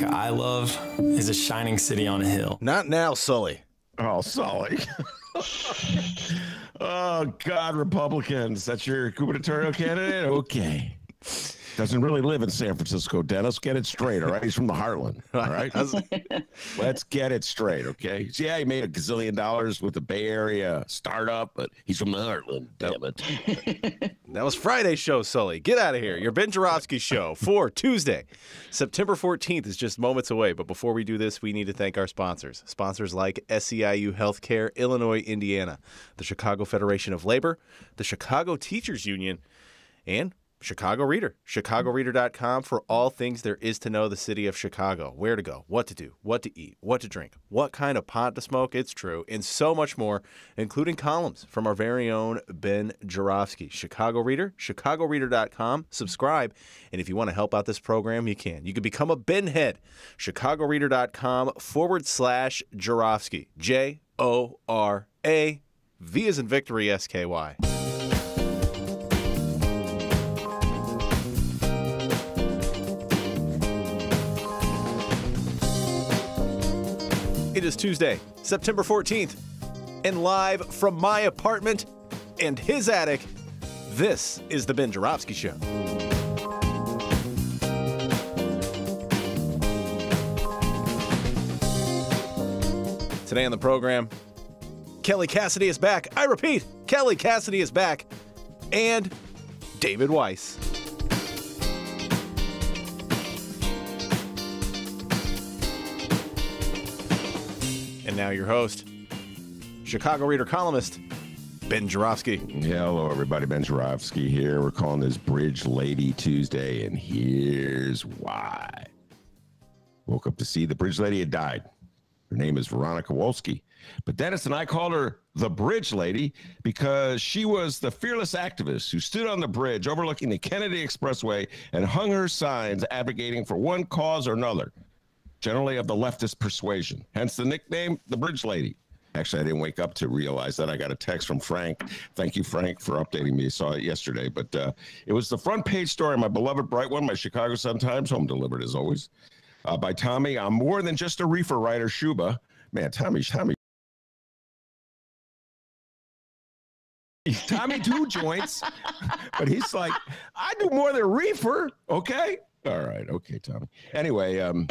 America I love is a shining city on a hill. Not now, Sully. Oh, Sully. oh, God, Republicans. That's your gubernatorial candidate? Okay. Doesn't really live in San Francisco, Dennis. Get it straight, all right? He's from the Heartland, all right? Let's get it straight, okay? So, yeah, he made a gazillion dollars with the Bay Area startup, but he's from the Heartland, damn it. That was Friday's show, Sully. Get out of here. Your Ben Joravsky show for Tuesday. September 14th is just moments away, but before we do this, we need to thank our sponsors. Sponsors like SEIU Healthcare, Illinois, Indiana, the Chicago Federation of Labor, the Chicago Teachers Union, and Chicago Reader. ChicagoReader.com for all things there is to know the city of Chicago. Where to go, what to do, what to eat, what to drink, what kind of pot to smoke, it's true, and so much more, including columns from our very own Ben Joravsky. Chicago Reader, ChicagoReader.com. Subscribe, and if you want to help out this program, you can. You can become a Ben head. ChicagoReader.com forward slash Joravsky, J O R A V is in victory, S K Y. It is Tuesday, September 14th, and live from my apartment and his attic, this is the Ben Joravsky Show. Today on the program, Kelly Cassidy is back. I repeat, Kelly Cassidy is back. And David Weiss. And now your host, Chicago Reader columnist, Ben Joravsky. Hello, everybody. Ben Joravsky here. We're calling this Bridge Lady Tuesday, and here's why. Woke up to see the Bridge Lady had died. Her name is Veronica Wolski. But Dennis and I called her the Bridge Lady because she was the fearless activist who stood on the bridge overlooking the Kennedy Expressway and hung her signs advocating for one cause or another, generally of the leftist persuasion. Hence the nickname, the Bridge Lady. Actually, I didn't wake up to realize that. I got a text from Frank. Thank you, Frank, for updating me. I saw it yesterday, but uh, it was the front page story. My beloved bright one, my Chicago Sun Times, home delivered as always, uh, by Tommy. I'm more than just a reefer writer, Schuba. Man, Tommy, Tommy. Tommy two joints, but he's like, I do more than reefer. Okay. All right. Okay, Tommy. Anyway, um,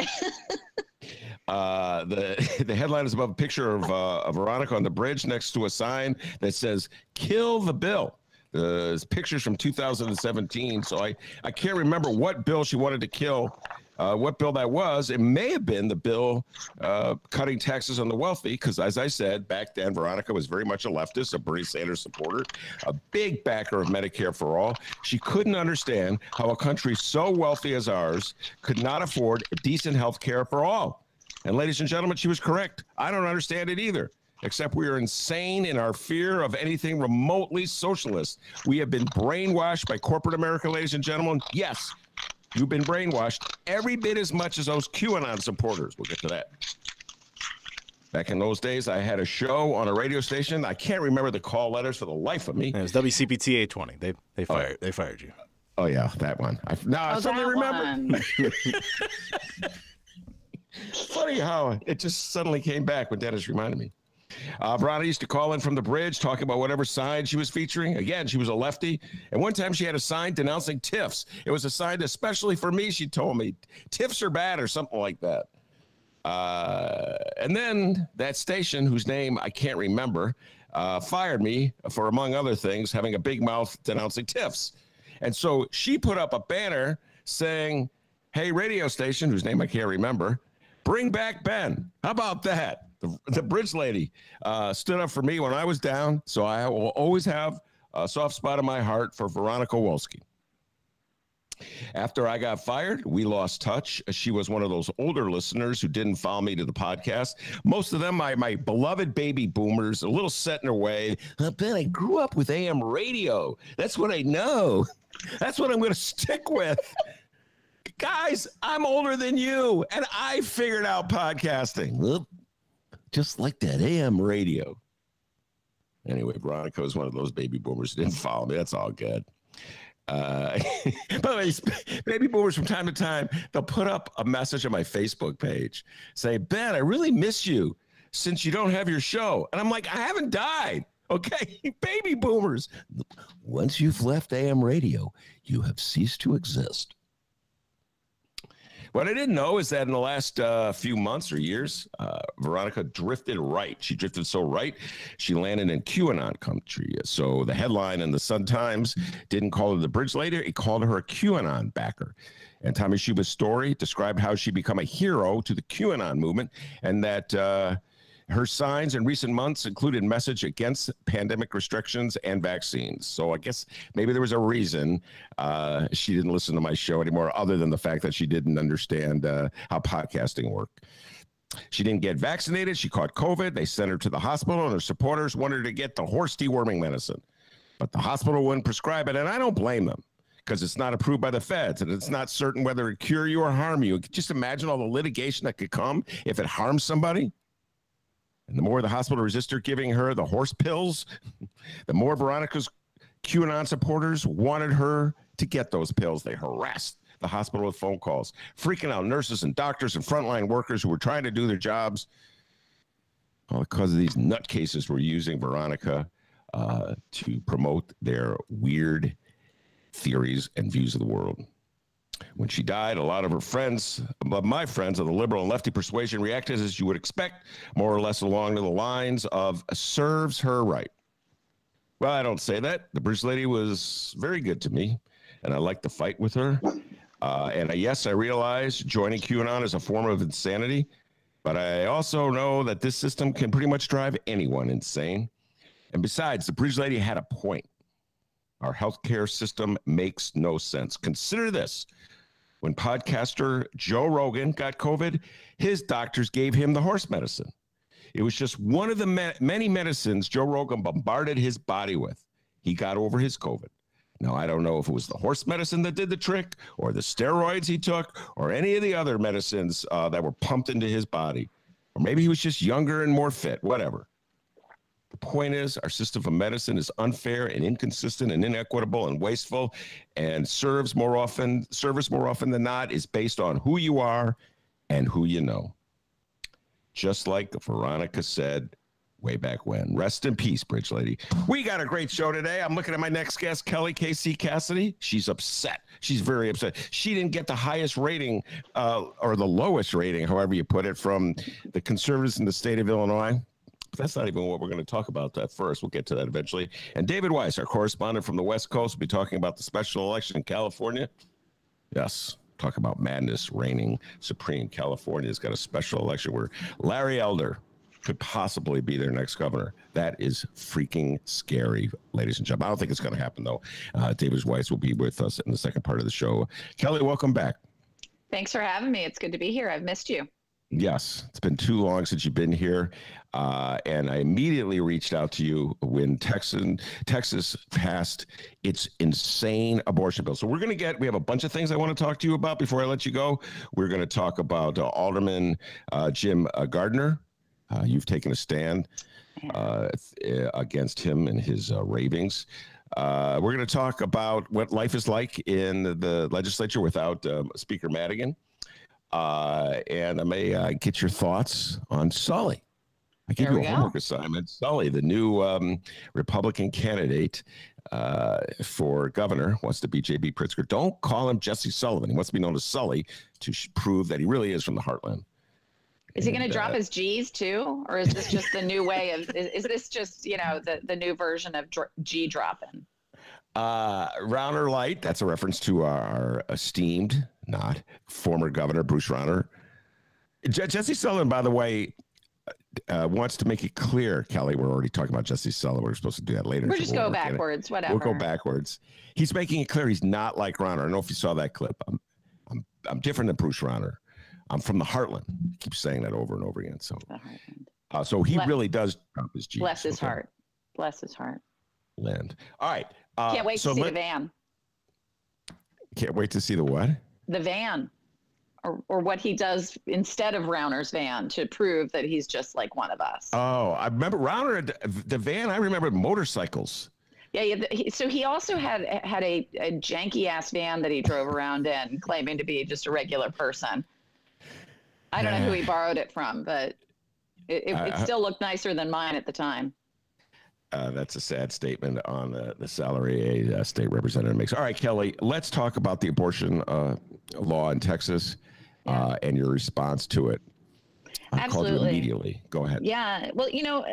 uh, the the headline is above a picture of, uh, of Veronica on the bridge next to a sign that says "Kill the bill." The pictures from 2017, so I I can't remember what bill she wanted to kill. Uh, what bill that was? It may have been the bill uh, cutting taxes on the wealthy, because as I said back then, Veronica was very much a leftist, a Bernie Sanders supporter, a big backer of Medicare for all. She couldn't understand how a country so wealthy as ours could not afford decent health care for all. And ladies and gentlemen, she was correct. I don't understand it either. Except we are insane in our fear of anything remotely socialist. We have been brainwashed by corporate America, ladies and gentlemen. Yes, you've been brainwashed every bit as much as those QAnon supporters. We'll get to that. Back in those days, I had a show on a radio station. I can't remember the call letters for the life of me. It was WCPT 820. They they oh, fired they fired you. Oh yeah, that one. I now I Oh, suddenly that remember. Funny how it just suddenly came back when Dennis reminded me. Uh, used to call in from the bridge talking about whatever sign she was featuring. Again, she was a lefty. And one time she had a sign denouncing TIFs. It was a sign especially for me, she told me. TIFs are bad or something like that. Uh, and then that station, whose name I can't remember, uh, fired me for, among other things, having a big mouth denouncing TIFs. And so she put up a banner saying, Hey, radio station, whose name I can't remember, bring back Ben. How about that? The, the bridge lady uh, stood up for me when I was down. So I will always have a soft spot in my heart for Veronica Wolski. After I got fired, we lost touch. She was one of those older listeners who didn't follow me to the podcast. Most of them, my, my beloved baby boomers, a little set in their way. "Uh, Ben, I grew up with AM radio. That's what I know. That's what I'm going to stick with. Guys, I'm older than you, and I figured out podcasting. Just like that AM radio. Anyway, Veronica was one of those baby boomers who didn't follow me. That's all good. Uh, by the way, baby boomers from time to time, they'll put up a message on my Facebook page say, Ben, I really miss you since you don't have your show. And I'm like, I haven't died. Okay, baby boomers. Once you've left AM radio, you have ceased to exist. What I didn't know is that in the last uh, few months or years, uh, Veronica drifted right. She drifted so right, she landed in QAnon country. So the headline in the Sun Times didn't call her the bridge lady; it called her a QAnon backer. And Tommy Schuba's story described how she became a hero to the QAnon movement, and that. Uh, her signs in recent months included message against pandemic restrictions and vaccines. So I guess maybe there was a reason uh, she didn't listen to my show anymore, other than the fact that she didn't understand uh, how podcasting worked. She didn't get vaccinated. She caught COVID. They sent her to the hospital, and her supporters wanted her to get the horse deworming medicine. But the hospital wouldn't prescribe it, and I don't blame them because it's not approved by the feds and it's not certain whether it cure you or harm you. Just imagine all the litigation that could come if it harms somebody. And the more the hospital resisted giving her the horse pills, the more Veronica's QAnon supporters wanted her to get those pills. They harassed the hospital with phone calls, freaking out nurses and doctors and frontline workers who were trying to do their jobs. All because of these nutcases were using Veronica uh, to promote their weird theories and views of the world. When she died, a lot of her friends, but my friends of the liberal and lefty persuasion, reacted as you would expect, more or less along the lines of serves her right. Well, I don't say that. The Bruce lady was very good to me, and I like to fight with her. Uh, and uh, yes, I realize joining QAnon is a form of insanity, but I also know that this system can pretty much drive anyone insane. And besides, the Bridge Lady had a point. Our healthcare system makes no sense. Consider this when podcaster Joe Rogan got COVID, his doctors gave him the horse medicine. It was just one of the ma- many medicines Joe Rogan bombarded his body with. He got over his COVID. Now, I don't know if it was the horse medicine that did the trick, or the steroids he took, or any of the other medicines uh, that were pumped into his body. Or maybe he was just younger and more fit, whatever. Point is, our system of medicine is unfair and inconsistent and inequitable and wasteful, and serves more often, service more often than not is based on who you are and who you know. Just like Veronica said way back when. Rest in peace, Bridge Lady. We got a great show today. I'm looking at my next guest, Kelly K.C. Cassidy. She's upset. She's very upset. She didn't get the highest rating uh, or the lowest rating, however you put it, from the conservatives in the state of Illinois. That's not even what we're going to talk about that first. We'll get to that eventually. And David Weiss, our correspondent from the West Coast, will be talking about the special election in California. Yes, talk about madness reigning supreme. California's got a special election where Larry Elder could possibly be their next governor. That is freaking scary, ladies and gentlemen. I don't think it's going to happen, though. Uh, David Weiss will be with us in the second part of the show. Kelly, welcome back. Thanks for having me. It's good to be here. I've missed you. Yes, it's been too long since you've been here. Uh, and I immediately reached out to you when Texan, Texas passed its insane abortion bill. So we're going to get, we have a bunch of things I want to talk to you about before I let you go. We're going to talk about uh, Alderman uh, Jim uh, Gardiner. Uh, you've taken a stand uh, against him and his ravings. we're going to talk about what life is like in the legislature without um, Speaker Madigan. Uh, and I may uh, get your thoughts on Sully. I give you a go. homework assignment. Sully, the new um, Republican candidate uh, for governor, wants to be J.B. Pritzker. Don't call him Jesse Sullivan. He wants to be known as Sully to sh- prove that he really is from the heartland. Is he going to drop uh, his G's too, or is this just the new way of? Is, is this just you know the the new version of G dropping? Uh, Rauner Light. That's a reference to our esteemed not former Governor Bruce Rauner. Jesse Sullivan, by the way, uh, wants to make it clear, Kelly. We're already talking about Jesse Sullivan. We're supposed to do that later. We'll just we'll go backwards. Whatever. We'll go backwards. He's making it clear he's not like Rauner. I don't know if you saw that clip. I'm, I'm, I'm different than Bruce Rauner. I'm from the Heartland. He keeps saying that over and over again. So, uh, so he bless, really does drop his G. Bless his okay. heart. Bless his heart. Land. All right. Uh, Can't wait so to see let, the van. Can't wait to see the what? The van or, or what he does instead of Rauner's van to prove that he's just like one of us. Oh, I remember Rauner, the van, I remember motorcycles. Yeah, yeah. He, so he also had had a, a janky ass van that he drove around in, claiming to be just a regular person. I don't know who he borrowed it from, but it, it, it still looked nicer than mine at the time. Uh, that's a sad statement on the, the salary a uh, state representative makes. All right, Kelly, let's talk about the abortion uh, law in Texas yeah. Uh, and your response to it. I Absolutely. immediately. Go ahead. Yeah. Well, you know,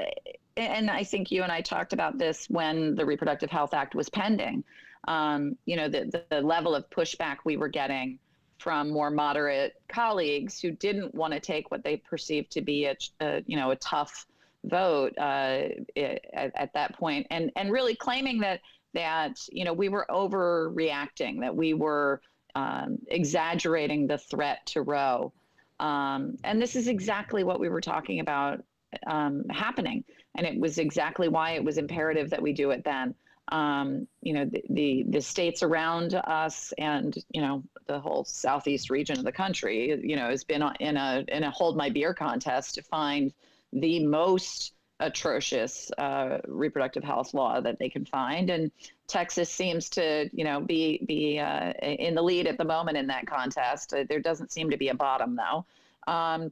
and I think you and I talked about this when the Reproductive Health Act was pending. Um, you know, the, the level of pushback we were getting from more moderate colleagues who didn't want to take what they perceived to be a, a you know a tough vote uh, at, at, that point, and and really claiming that that you know we were overreacting, that we were um, exaggerating the threat to Roe, um, and this is exactly what we were talking about um, happening, and it was exactly why it was imperative that we do it then. Um, you know, the, the, the states around us and, you know, the whole southeast region of the country, you know, has been in a in a hold my beer contest to find the most atrocious uh, reproductive health law that they can find, and Texas seems to, you know, be be uh, in the lead at the moment in that contest. Uh, there doesn't seem to be a bottom though, um,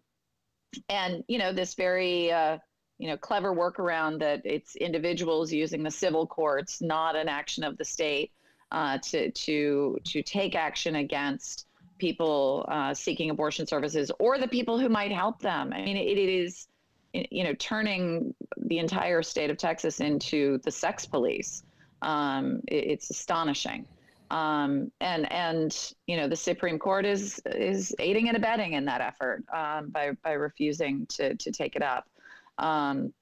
and you know, this very uh, you know, clever workaround that it's individuals using the civil courts, not an action of the state, uh, to to to take action against people uh, seeking abortion services or the people who might help them. I mean, it, it is, you know, turning the entire state of Texas into the sex police. Um, it, it's astonishing. Um, and and you know the Supreme Court is is aiding and abetting in that effort um, by by refusing to to take it up. Um,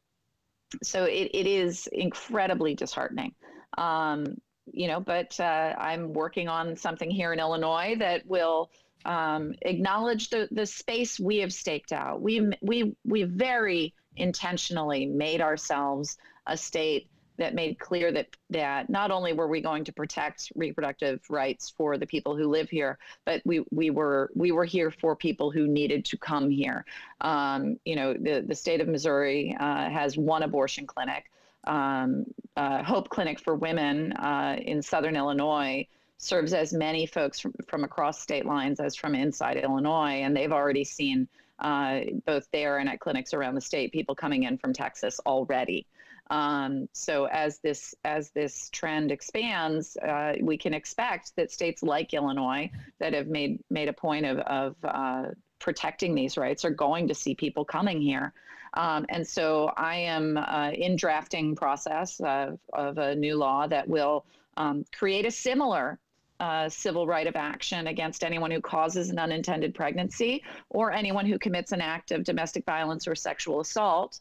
so it, it is incredibly disheartening. Um, you know, but uh, I'm working on something here in Illinois that will um, acknowledge the, the space we have staked out. We we we very intentionally made ourselves a state that made clear that that not only were we going to protect reproductive rights for the people who live here, but we we were we were here for people who needed to come here. Um, you know, the the state of Missouri uh, has one abortion clinic. Um, uh, Hope Clinic for Women uh, in Southern Illinois serves as many folks from, from across state lines as from inside Illinois, and they've already seen uh, both there and at clinics around the state people coming in from Texas already. Um, so as this as this trend expands, uh, we can expect that states like Illinois that have made made a point of, of uh, protecting these rights are going to see people coming here. Um, and so I am uh, in drafting process of, of, a new law that will um, create a similar uh, civil right of action against anyone who causes an unintended pregnancy or anyone who commits an act of domestic violence or sexual assault.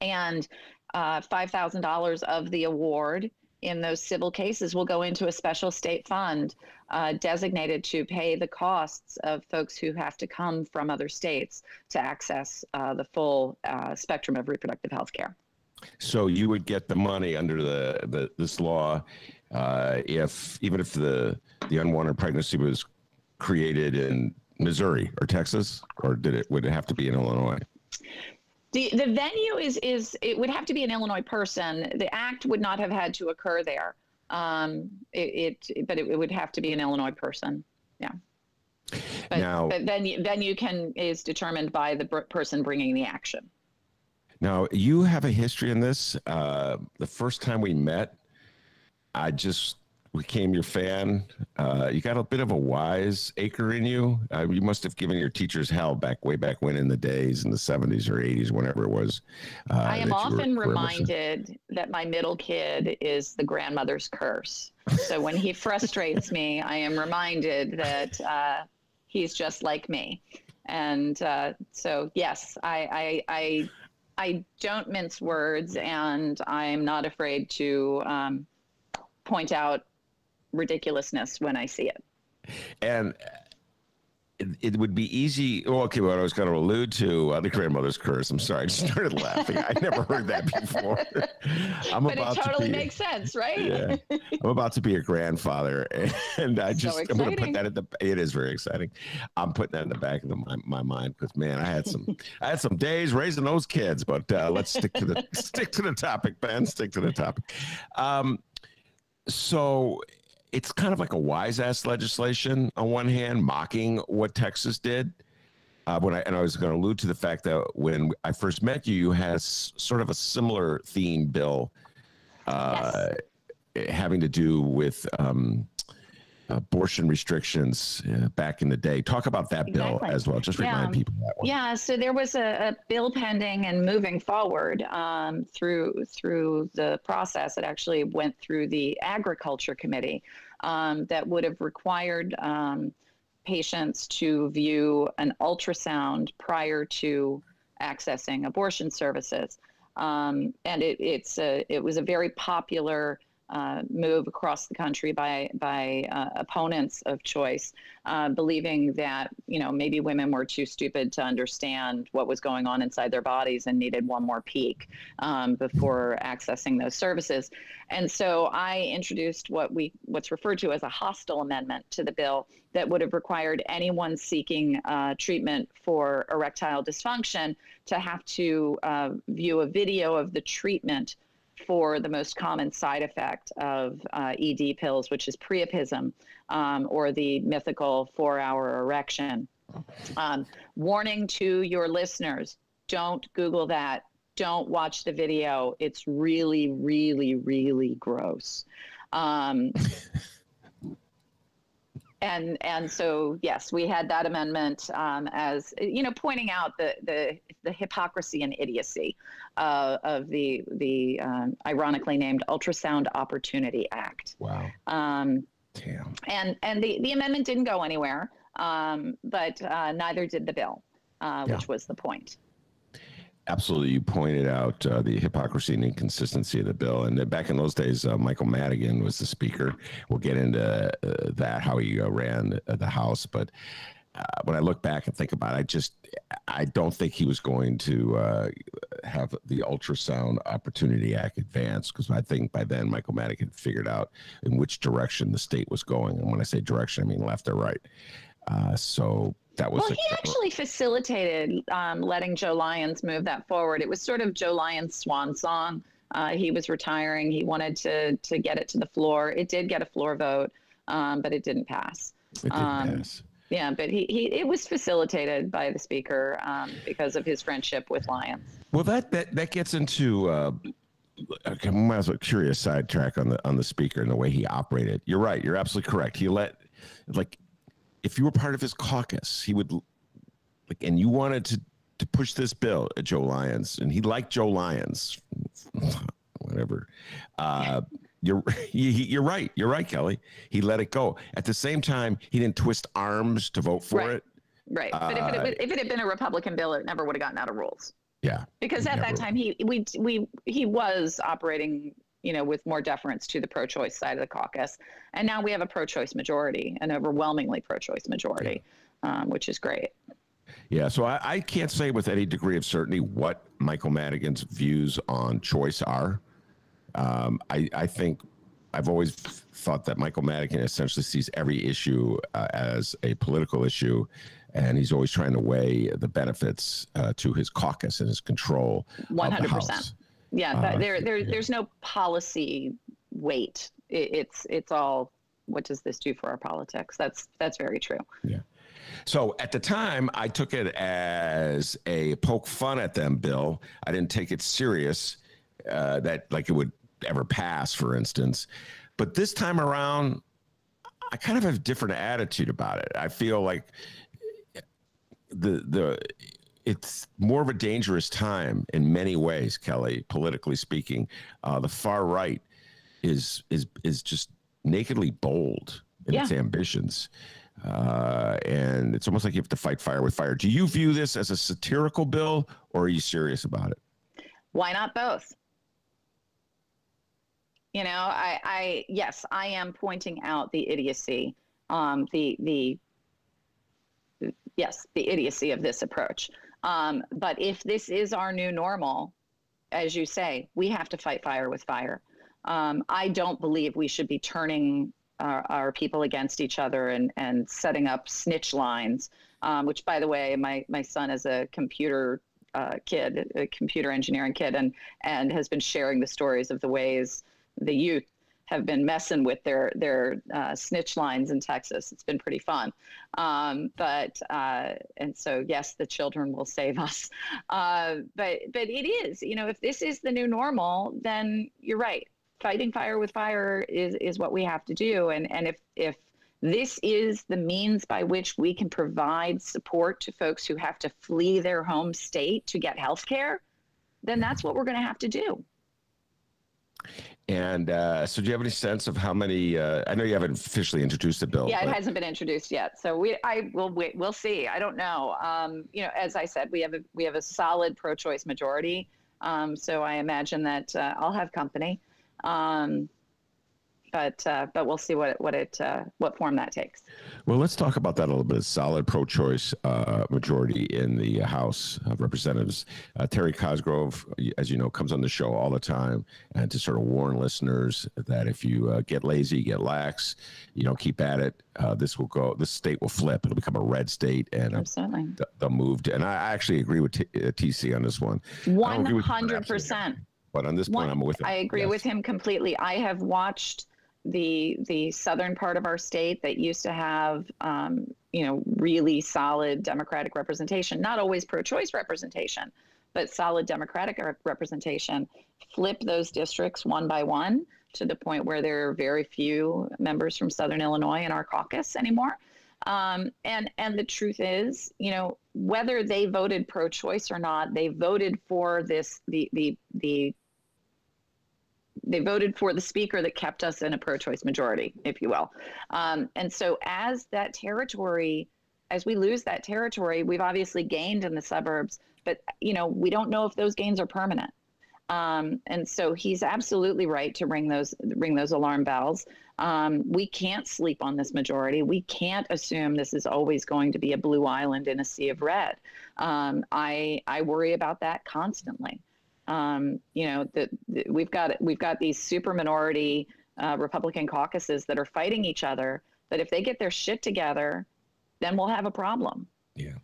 And uh, $5,000 of the award in those civil cases will go into a special state fund uh, designated to pay the costs of folks who have to come from other states to access uh, the full uh, spectrum of reproductive health care. So you would get the money under the, the this law uh, if even if the the unwanted pregnancy was created in Missouri or Texas, or did it would it have to be in Illinois? The, the venue is is it would have to be an Illinois person. The act would not have had to occur there. Um, it, it but it, it, would have to be an Illinois person. Yeah. But, now, but venue venue can is determined by the person bringing the action. Now you have a history in this. Uh, the first time we met, I just became your fan. Uh, you got a bit of a wise acre in you. Uh, you must have given your teachers hell back way back when in the days in the 70s or 80s, whenever it was. Uh, I am often reminded that my middle kid is the grandmother's curse. So when he frustrates me, I am reminded that uh, he's just like me. And uh, so, yes, I, I, I, I, don't mince words, and I'm not afraid to um, point out ridiculousness when I see it. And it, it would be easy. Oh, okay, what I was going to allude to uh, the grandmother's curse. I'm sorry, I just started laughing. I never heard that before. I'm but about it totally to be, makes sense, right? yeah, I'm about to be a grandfather, and I just so I'm going to put that at the. It is very exciting. I'm putting that in the back of the, my, my mind because man, I had some I had some days raising those kids. But uh, let's stick to the stick to the topic, Ben. Stick to the topic. Um, so it's kind of like a wise ass legislation on one hand, mocking what Texas did. Uh, when I and I was going to allude to the fact that when I first met you, you had sort of a similar theme bill, uh, yes. having to do with um, abortion restrictions uh, back in the day. Talk about that exactly. bill as well. Just yeah. remind people that one. Yeah, so there was a, a bill pending and moving forward um, through through the process. It actually went through the Agriculture Committee um, that would have required um, patients to view an ultrasound prior to accessing abortion services. Um, and it, it's a, it was a very popular uh, move across the country by by uh, opponents of choice, uh, believing that you know maybe women were too stupid to understand what was going on inside their bodies and needed one more peek um, before accessing those services. And so I introduced what we what's referred to as a hostile amendment to the bill that would have required anyone seeking uh, treatment for erectile dysfunction to have to uh, view a video of the treatment for the most common side effect of uh, ED pills, which is priapism um, or the mythical four hour erection. Um, warning to your listeners don't Google that. Don't watch the video. It's really, really, really gross. Um, and and so yes, we had that amendment um, as you know, pointing out the the the hypocrisy and idiocy uh, of the the um, ironically named Ultrasound Opportunity Act. Wow. Um, Damn. And and the the amendment didn't go anywhere, um, but uh, neither did the bill, uh, yeah. which was the point. Absolutely, you pointed out uh, the hypocrisy and inconsistency of the bill, and back in those days, uh, Michael Madigan was the speaker. We'll get into uh, that how he uh, ran the House, but uh, when I look back and think about it, I just I don't think he was going to uh, have the ultrasound opportunity act advance because I think by then Michael Madigan figured out in which direction the state was going, and when I say direction, I mean left or right. so that was well he actually facilitated um, letting joe lyons move that forward. It was sort of joe lyons swan song. Uh, he was retiring. He wanted to to get it to the floor. It did get a floor vote um, but it didn't pass. It didn't um, pass. yeah but he, he it was facilitated by the speaker um, because of his friendship with lyons. Well that that, that gets into uh, Okay, I'm as well curious sidetrack on the on the speaker and the way he operated. You're right. You're absolutely correct. He let like if you were part of his caucus, he would like, and you wanted to to push this bill at Joe Lyons, and he liked Joe Lyons, whatever. Uh, you're you're right. You're right, Kelly. He let it go. At the same time, he didn't twist arms to vote for right. it. Right. But if, it, uh, if it had been a Republican bill, it never would have gotten out of rules. Yeah. Because at never. that time, he we we he was operating you know, with more deference to the pro-choice side of the caucus. And now we have a pro-choice majority, an overwhelmingly pro-choice majority, yeah. um, which is great. Yeah, so I, I, can't say with any degree of certainty what Michael Madigan's views on choice are. Um, I, I, think I've always thought that Michael Madigan essentially sees every issue uh, as a political issue, and he's always trying to weigh the benefits uh, to his caucus and his control. One hundred percent. Yeah, uh, there, there, there's no policy weight. It, it's, it's all what does this do for our politics? That's that's very true. Yeah. So at the time, I took it as a poke fun at them, Bill. I didn't take it serious uh, that like it would ever pass, for instance. But this time around, I kind of have a different attitude about it. I feel like the the it's more of a dangerous time in many ways, Kelly. Politically speaking, uh, the far right is is is just nakedly bold in yeah. its ambitions, uh, and it's almost like you have to fight fire with fire. Do you view this as a satirical bill, or are you serious about it? Why not both? You know, I, I yes, I am pointing out the idiocy, um, the the yes, the idiocy of this approach. Um, but if this is our new normal, as you say, we have to fight fire with fire. Um, I don't believe we should be turning our, our, people against each other and, and setting up snitch lines, um, which, by the way, my, my son is a computer uh, kid, a computer engineering kid, and, and has been sharing the stories of the ways the youth have been messing with their their uh, snitch lines in Texas. It's been pretty fun, um, but uh, and so yes, the children will save us. Uh, but but it is, you know, if this is the new normal, then you're right. Fighting fire with fire is is what we have to do, and and if if this is the means by which we can provide support to folks who have to flee their home state to get health care, then that's what we're going to have to do. And uh, so, do you have any sense of how many? Uh, I know you haven't officially introduced the bill. Yeah, but... it hasn't been introduced yet. So we, I will wait. We'll see. I don't know. Um, you know, as I said, we have a we have a solid pro-choice majority. Um, so I imagine that uh, I'll have company. Um, but uh, but we'll see what what it uh, what form that takes. Well, let's talk about that a little bit. Solid pro-choice uh, majority in the House of Representatives. Uh, Terry Cosgrove, as you know, comes on the show all the time and to sort of warn listeners that if you uh, get lazy, get lax, you know, keep at it. Uh, this will go. This state will flip. It'll become a red state, and absolutely they'll move. To, and I actually agree with T- TC on this one. One hundred percent. But on this point, One, I'm with him. I agree yes. with him completely. I have watched the the southern part of our state that used to have um, you know really solid democratic representation not always pro-choice representation but solid democratic representation flip those districts one by one to the point where there are very few members from southern illinois in our caucus anymore. Um, and and the truth is you know whether they voted pro-choice or not they voted for this the the the they voted for the speaker that kept us in a pro-choice majority, if you will. Um, and so as that territory, as we lose that territory, we've obviously gained in the suburbs, but you know we don't know if those gains are permanent. Um, and so he's absolutely right to ring those ring those alarm bells. Um, we can't sleep on this majority. We can't assume this is always going to be a blue island in a sea of red. Um, I I worry about that constantly. Um, you know, the, we've got we've got these super minority uh, Republican caucuses that are fighting each other. But if they get their shit together, then we'll have a problem. Yeah.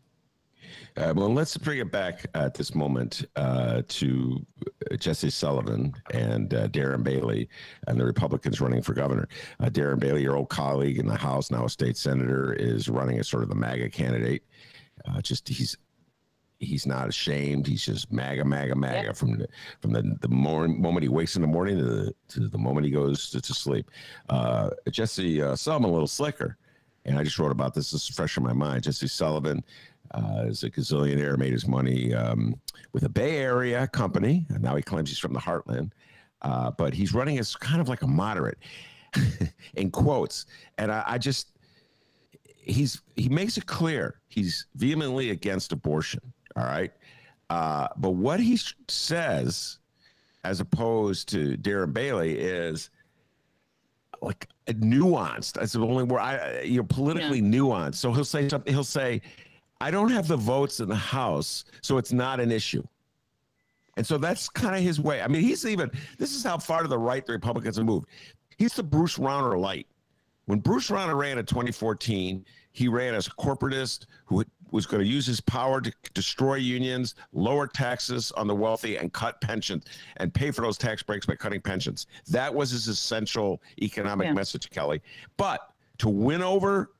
Uh, well, let's bring it back at this moment uh, to Jesse Sullivan and uh, Darren Bailey and the Republicans running for governor. Uh, Darren Bailey, your old colleague in the House, now a state senator, is running as sort of the MAGA candidate. Uh, just he's he's not ashamed. He's just MAGA, MAGA, MAGA yep. from the from the, the morning, moment he wakes in the morning to the, to the moment he goes to, to sleep. Uh, Jesse uh, Sullivan, a little slicker, and I just wrote about this. This is fresh in my mind. Jesse Sullivan uh, is a gazillionaire, made his money um, with a Bay Area company, and now he claims he's from the Heartland. Uh, but he's running as kind of like a moderate, in quotes, and I, I just he's he makes it clear he's vehemently against abortion all right. Uh, but what he says, as opposed to Darren Bailey, is like nuanced. That's the only word I you're politically yeah. nuanced. So he'll say something. He'll say, "I don't have the votes in the House, so it's not an issue." And so that's kind of his way. I mean, he's even. This is how far to the right the Republicans have moved. He's the Bruce Rauner light. When Bruce Rauner ran in 2014, he ran as a corporatist who was going to use his power to destroy unions, lower taxes on the wealthy, and cut pensions and pay for those tax breaks by cutting pensions. That was his essential economic yeah. message, Kelly. But to win over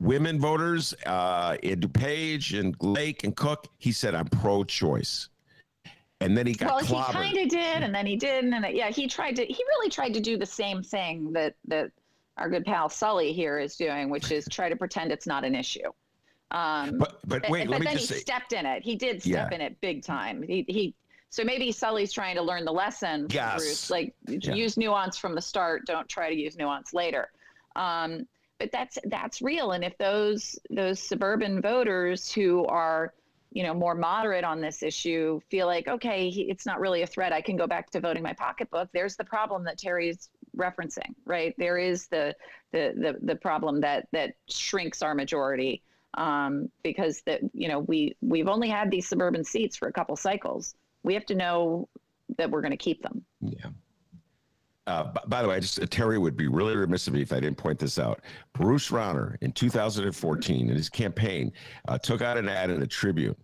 women voters uh, in DuPage and Lake and Cook, he said, I'm pro choice. And then he got well, clobbered. he kind of did, and then he didn't, and yeah, he tried to. He really tried to do the same thing that that our good pal Sully here is doing, which is try to pretend it's not an issue. Um, but but wait, but, but then he say, stepped in it. He did step yeah. in it big time. He he. So maybe Sully's trying to learn the lesson, yes. Bruce. Like yeah. use nuance from the start. Don't try to use nuance later. Um, but that's that's real. And if those those suburban voters who are you know more moderate on this issue feel like okay he, it's not really a threat i can go back to voting my pocketbook there's the problem that terry's referencing, right? There is the the the, the problem that that shrinks our majority um, because that you know we we've only had these suburban seats for a couple cycles. We have to know that we're going to keep them. Yeah. Uh, b- by the way, just uh, Terry would be really remiss of me if I didn't point this out. Bruce Rauner in 2014 in his campaign uh, took out an ad in the Tribune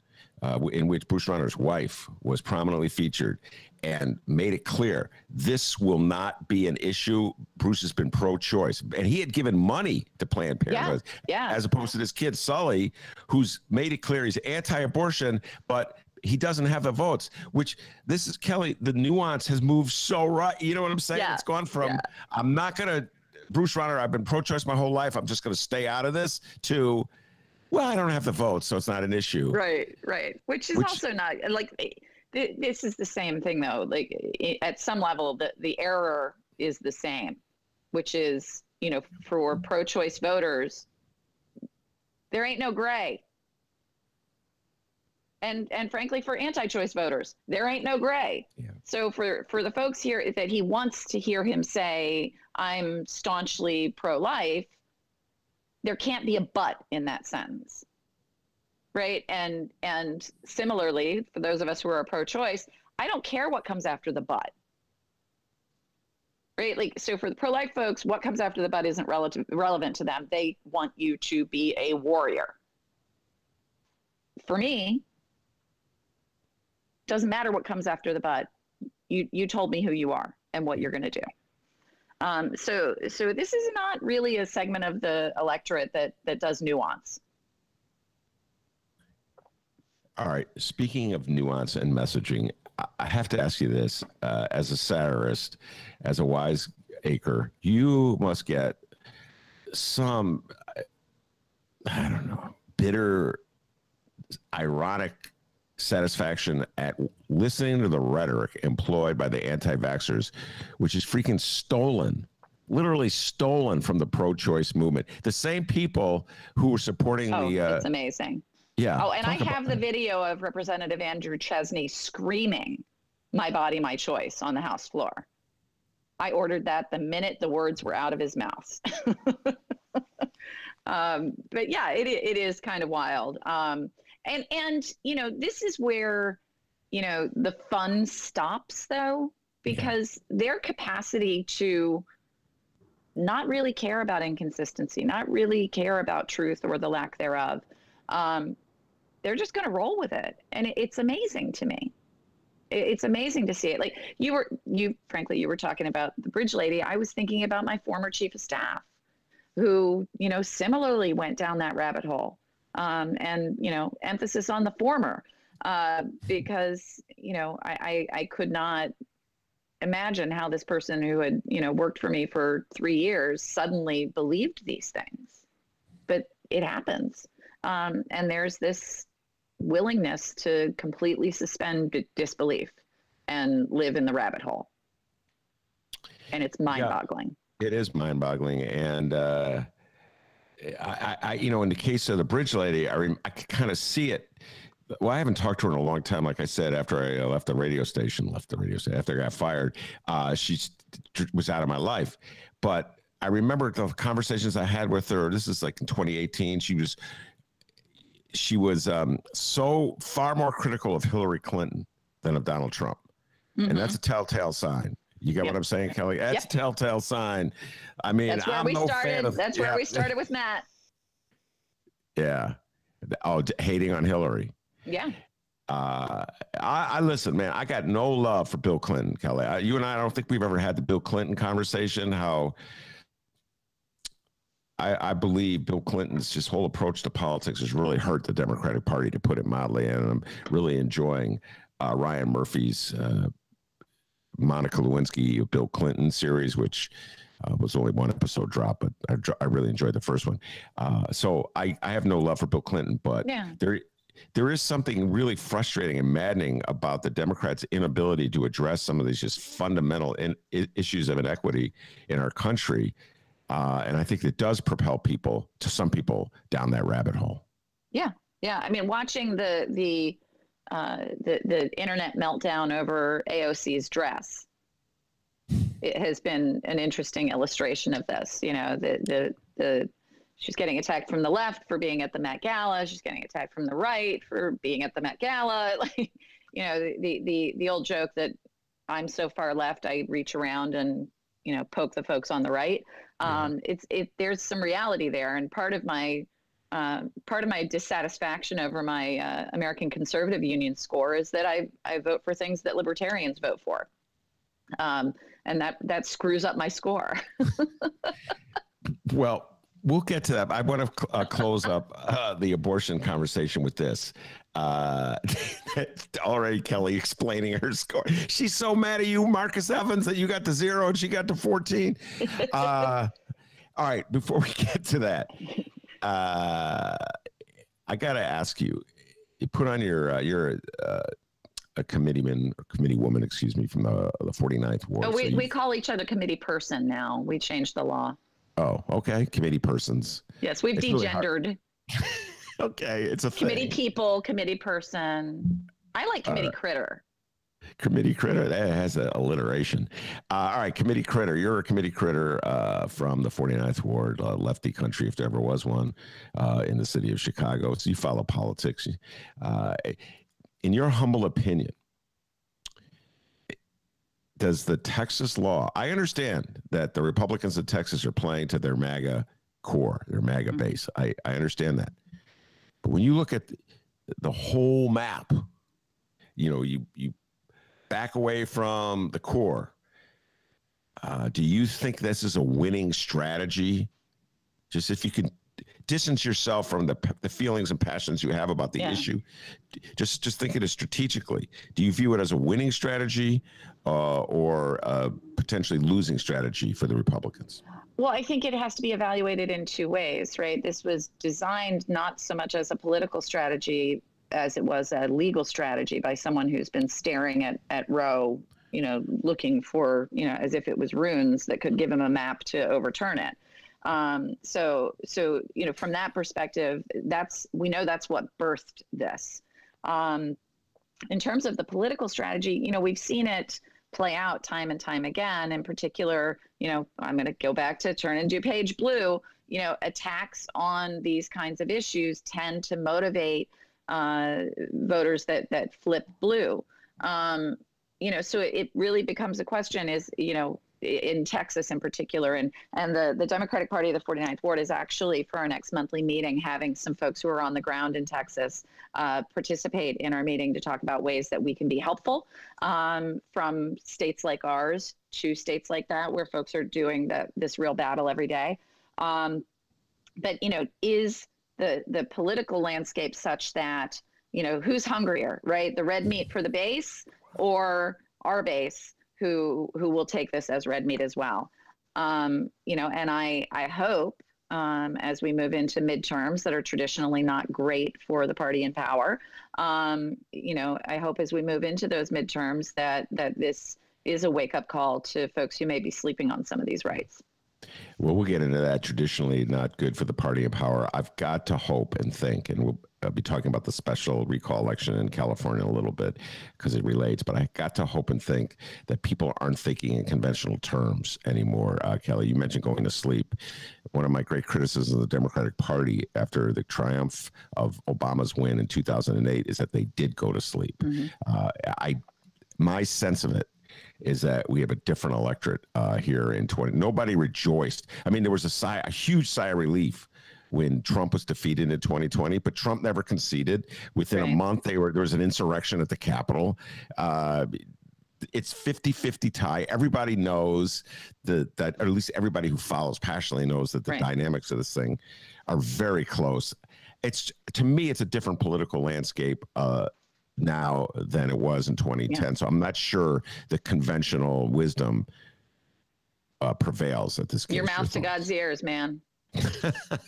uh, in which Bruce Rauner's wife was prominently featured and made it clear this will not be an issue. Bruce has been pro-choice, and he had given money to Planned Parenthood, yeah, yeah. as opposed to this kid Sully, who's made it clear he's anti-abortion, but he doesn't have the votes. Which this is Kelly. The nuance has moved so right. You know what I'm saying? Yeah. It's gone from Yeah. I'm not gonna Bruce Rauner. I've been pro-choice my whole life. I'm just gonna stay out of this. To well, I don't have the votes, so it's not an issue. Right, right. Which is Which- also not like th- this is the same thing though. Like at some level, the the error is the same, which is you know for pro-choice voters, there ain't no gray. And and frankly, for anti-choice voters, there ain't no gray. Yeah. So for for the folks here that he wants to hear him say, "I'm staunchly pro-life," there can't be a but in that sentence right? And and similarly for those of us who are pro-choice i don't care what comes after the but right? Like so for the pro-life folks what comes after the but isn't relative relevant to them. They want you to be a warrior. For me doesn't matter what comes after the but you you told me who you are and what you're going to do. Um, so so this is not really a segment of the electorate that that does nuance All right. Speaking of nuance and messaging, I- have to ask you this: uh, as a satirist, as a wise acre, you must get some, I don't know, bitter, ironic satisfaction at listening to the rhetoric employed by the anti-vaxxers, which is freaking stolen. Literally stolen from the pro-choice movement. The same people who were supporting oh the, uh, it's amazing yeah. Oh, and I have the that. video of Representative Andrew Chesney screaming, My body, my choice on the House floor. I ordered that the minute the words were out of his mouth. um, but yeah, it, it is kind of wild. Um, and, and, you know, this is where, you know, the fun stops though, because their capacity to not really care about inconsistency, not really care about truth or the lack thereof. Um, they're just going to roll with it. And it, it's amazing to me. It- it's amazing to see it. Like you were you frankly you were talking about the bridge lady. I was thinking about my former chief of staff who you know similarly went down that rabbit hole. Um, and you know emphasis on the former uh, because you know I, I i could not imagine how this person who had you know worked for me for three years suddenly believed these things. But it happens. Um, and there's this willingness to completely suspend d- disbelief and live in the rabbit hole and it's mind-boggling It is mind-boggling, and uh, I, I, I, you know, in the case of the bridge lady, I, rem- I could kind of see it. Well, I haven't talked to her in a long time. Like I said, after I left the radio station, left the radio station after I got fired, uh, she was out of my life. But I remember the conversations I had with her. This is like in 2018. She was, she was um, so far more critical of Hillary Clinton than of Donald Trump, and that's a telltale sign. You got Yep. what I'm saying, Kelly? That's Yep. a telltale sign. I mean, that's where I'm we no started fan of, that's where yeah, we started with matt Yeah. Oh, d- hating on Hillary. yeah Uh, I, I listen, man. I got no love for Bill Clinton, Kelly. I, you and I, I don't think we've ever had the Bill Clinton conversation. How I, I believe Bill Clinton's just whole approach to politics has really hurt the Democratic Party, to put it mildly. And I'm really enjoying uh, Ryan Murphy's uh, Monica Lewinsky Bill Clinton series, which uh, was only one episode drop, but I, I really enjoyed the first one. Uh, so I, I have no love for Bill Clinton, but yeah there there is something really frustrating and maddening about the Democrats' inability to address some of these just fundamental in, issues of inequity in our country. Uh, and I think it does propel people, to some people, down that rabbit hole. Yeah, Yeah. I mean, watching the the uh, the the internet meltdown over AOC's dress. it has been an interesting illustration of this. You know, the the the she's getting attacked from the left for being at the Met Gala. She's getting attacked from the right for being at the Met Gala. Like, you know, the the the old joke that I'm so far left, I reach around and you know poke the folks on the right. Um, It's it there's some reality there, and part of my uh, part of my dissatisfaction over my uh, American Conservative Union score is that I I vote for things that libertarians vote for, um, and that that screws up my score. well. We'll get to that. I want to cl- uh, close up uh, the abortion conversation with this. Uh, already Kelly explaining her score. She's so mad at you, Marcus Evans, that you got to zero and she got to 14. Uh, all right, before we get to that, uh, I got to ask you. You put on your uh, you're uh, a committeeman or committee woman, excuse me, from the the 49th ward. Oh, we, so you- we call each other committee person now. We changed the law. oh, okay, committee persons. Yes, we've It's really degendered. Okay, it's a committee thing. people, committee person. I like committee right. critter. Committee critter that has an alliteration. Uh, all right, committee critter. You're a committee critter uh, from the 49th ward, uh, lefty country, if there ever was one, uh, in the city of Chicago. So you follow politics. Uh, in your humble opinion, does the Texas law? I understand that the Republicans of Texas are playing to their MAGA core, their MAGA Mhm. base. I, I understand that, but when you look at the, whole map, you know, you you back away from the core. Uh, do you think this is a winning strategy? Just if you could distance yourself from the the feelings and passions you have about the Yeah. issue, just just think of it strategically. Do you view it as a winning strategy uh, or a potentially losing strategy for the Republicans? Well, I think it has to be evaluated in two ways, right? This was designed not so much as a political strategy as it was a legal strategy by someone who's been staring at, at Roe, you know, looking for, you know, as if it was runes that could give him a map to overturn it. Um, so, so you know, from that perspective, that's we know that's what birthed this. Um, in terms of the political strategy, you know, we've seen it play out time and time again. In particular, you know, I'm going to go back to turn and DuPage Blue. You know, attacks on these kinds of issues tend to motivate uh, voters that that flip blue. Um, you know, so it really becomes a question: is you know, in Texas in particular, and and the the Democratic Party of the 49th Ward is actually for our next monthly meeting having some folks who are on the ground in Texas uh, participate in our meeting to talk about ways that we can be helpful um, from states like ours to states like that where folks are doing the, this real battle every day. Um, but you know, is the the political landscape such that you know who's hungrier, right? The red meat for the base or our base who who will take this as red meat as well. Um, you know, and I I hope um, as we move into midterms that are traditionally not great for the party in power. Um, you know, I hope as we move into those midterms that that this is a wake up call to folks who may be sleeping on some of these rights. Well, we'll get into that. Traditionally, not good for the party in power. I've got to hope and think, and we'll uh, be talking about the special recall election in California a little bit because it relates. But I got to hope and think that people aren't thinking in conventional terms anymore. Uh, Kelly, you mentioned going to sleep. One of my great criticisms of the Democratic Party after the triumph of Obama's win in 2008 is that they did go to sleep. Uh, I, my sense of it is that we have a different electorate uh, here in 20. Nobody rejoiced. I mean, there was a sigh, a huge sigh of relief when Trump was defeated in 2020, but Trump never conceded. Within a month, they were there was an insurrection at the Capitol. Uh, it's 50-50 tie. Everybody knows the, that, or at least everybody who follows passionately knows that the Right. dynamics of this thing are very close. It's to me, it's a different political landscape. Uh, now than it was in 2010. So I'm not sure the conventional wisdom uh, prevails at this. Your mouth to? God's ears, man. I,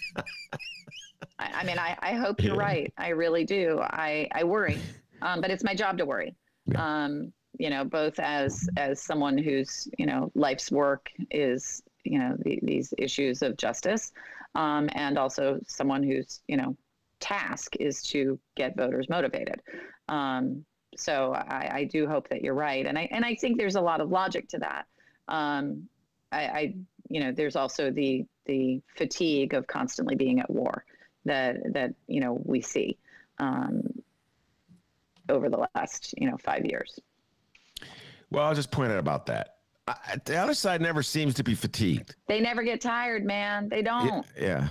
I mean, I, I hope you're Yeah. right. I really do. I, I worry, um, but it's my job to worry. Yeah. Um, you know, both as as someone whose you know life's work is you know the, these issues of justice, um, and also someone whose you know task is to get voters motivated. Um, so I, I do hope that you're right, and I and I think there's a lot of logic to that. Um, I, I, you know, there's also the the fatigue of constantly being at war that that you know we see um, over the last you know five years. Well, I'll just point out about that. I, the other side never seems to be fatigued. They never get tired, man. They don't. Yeah, yeah.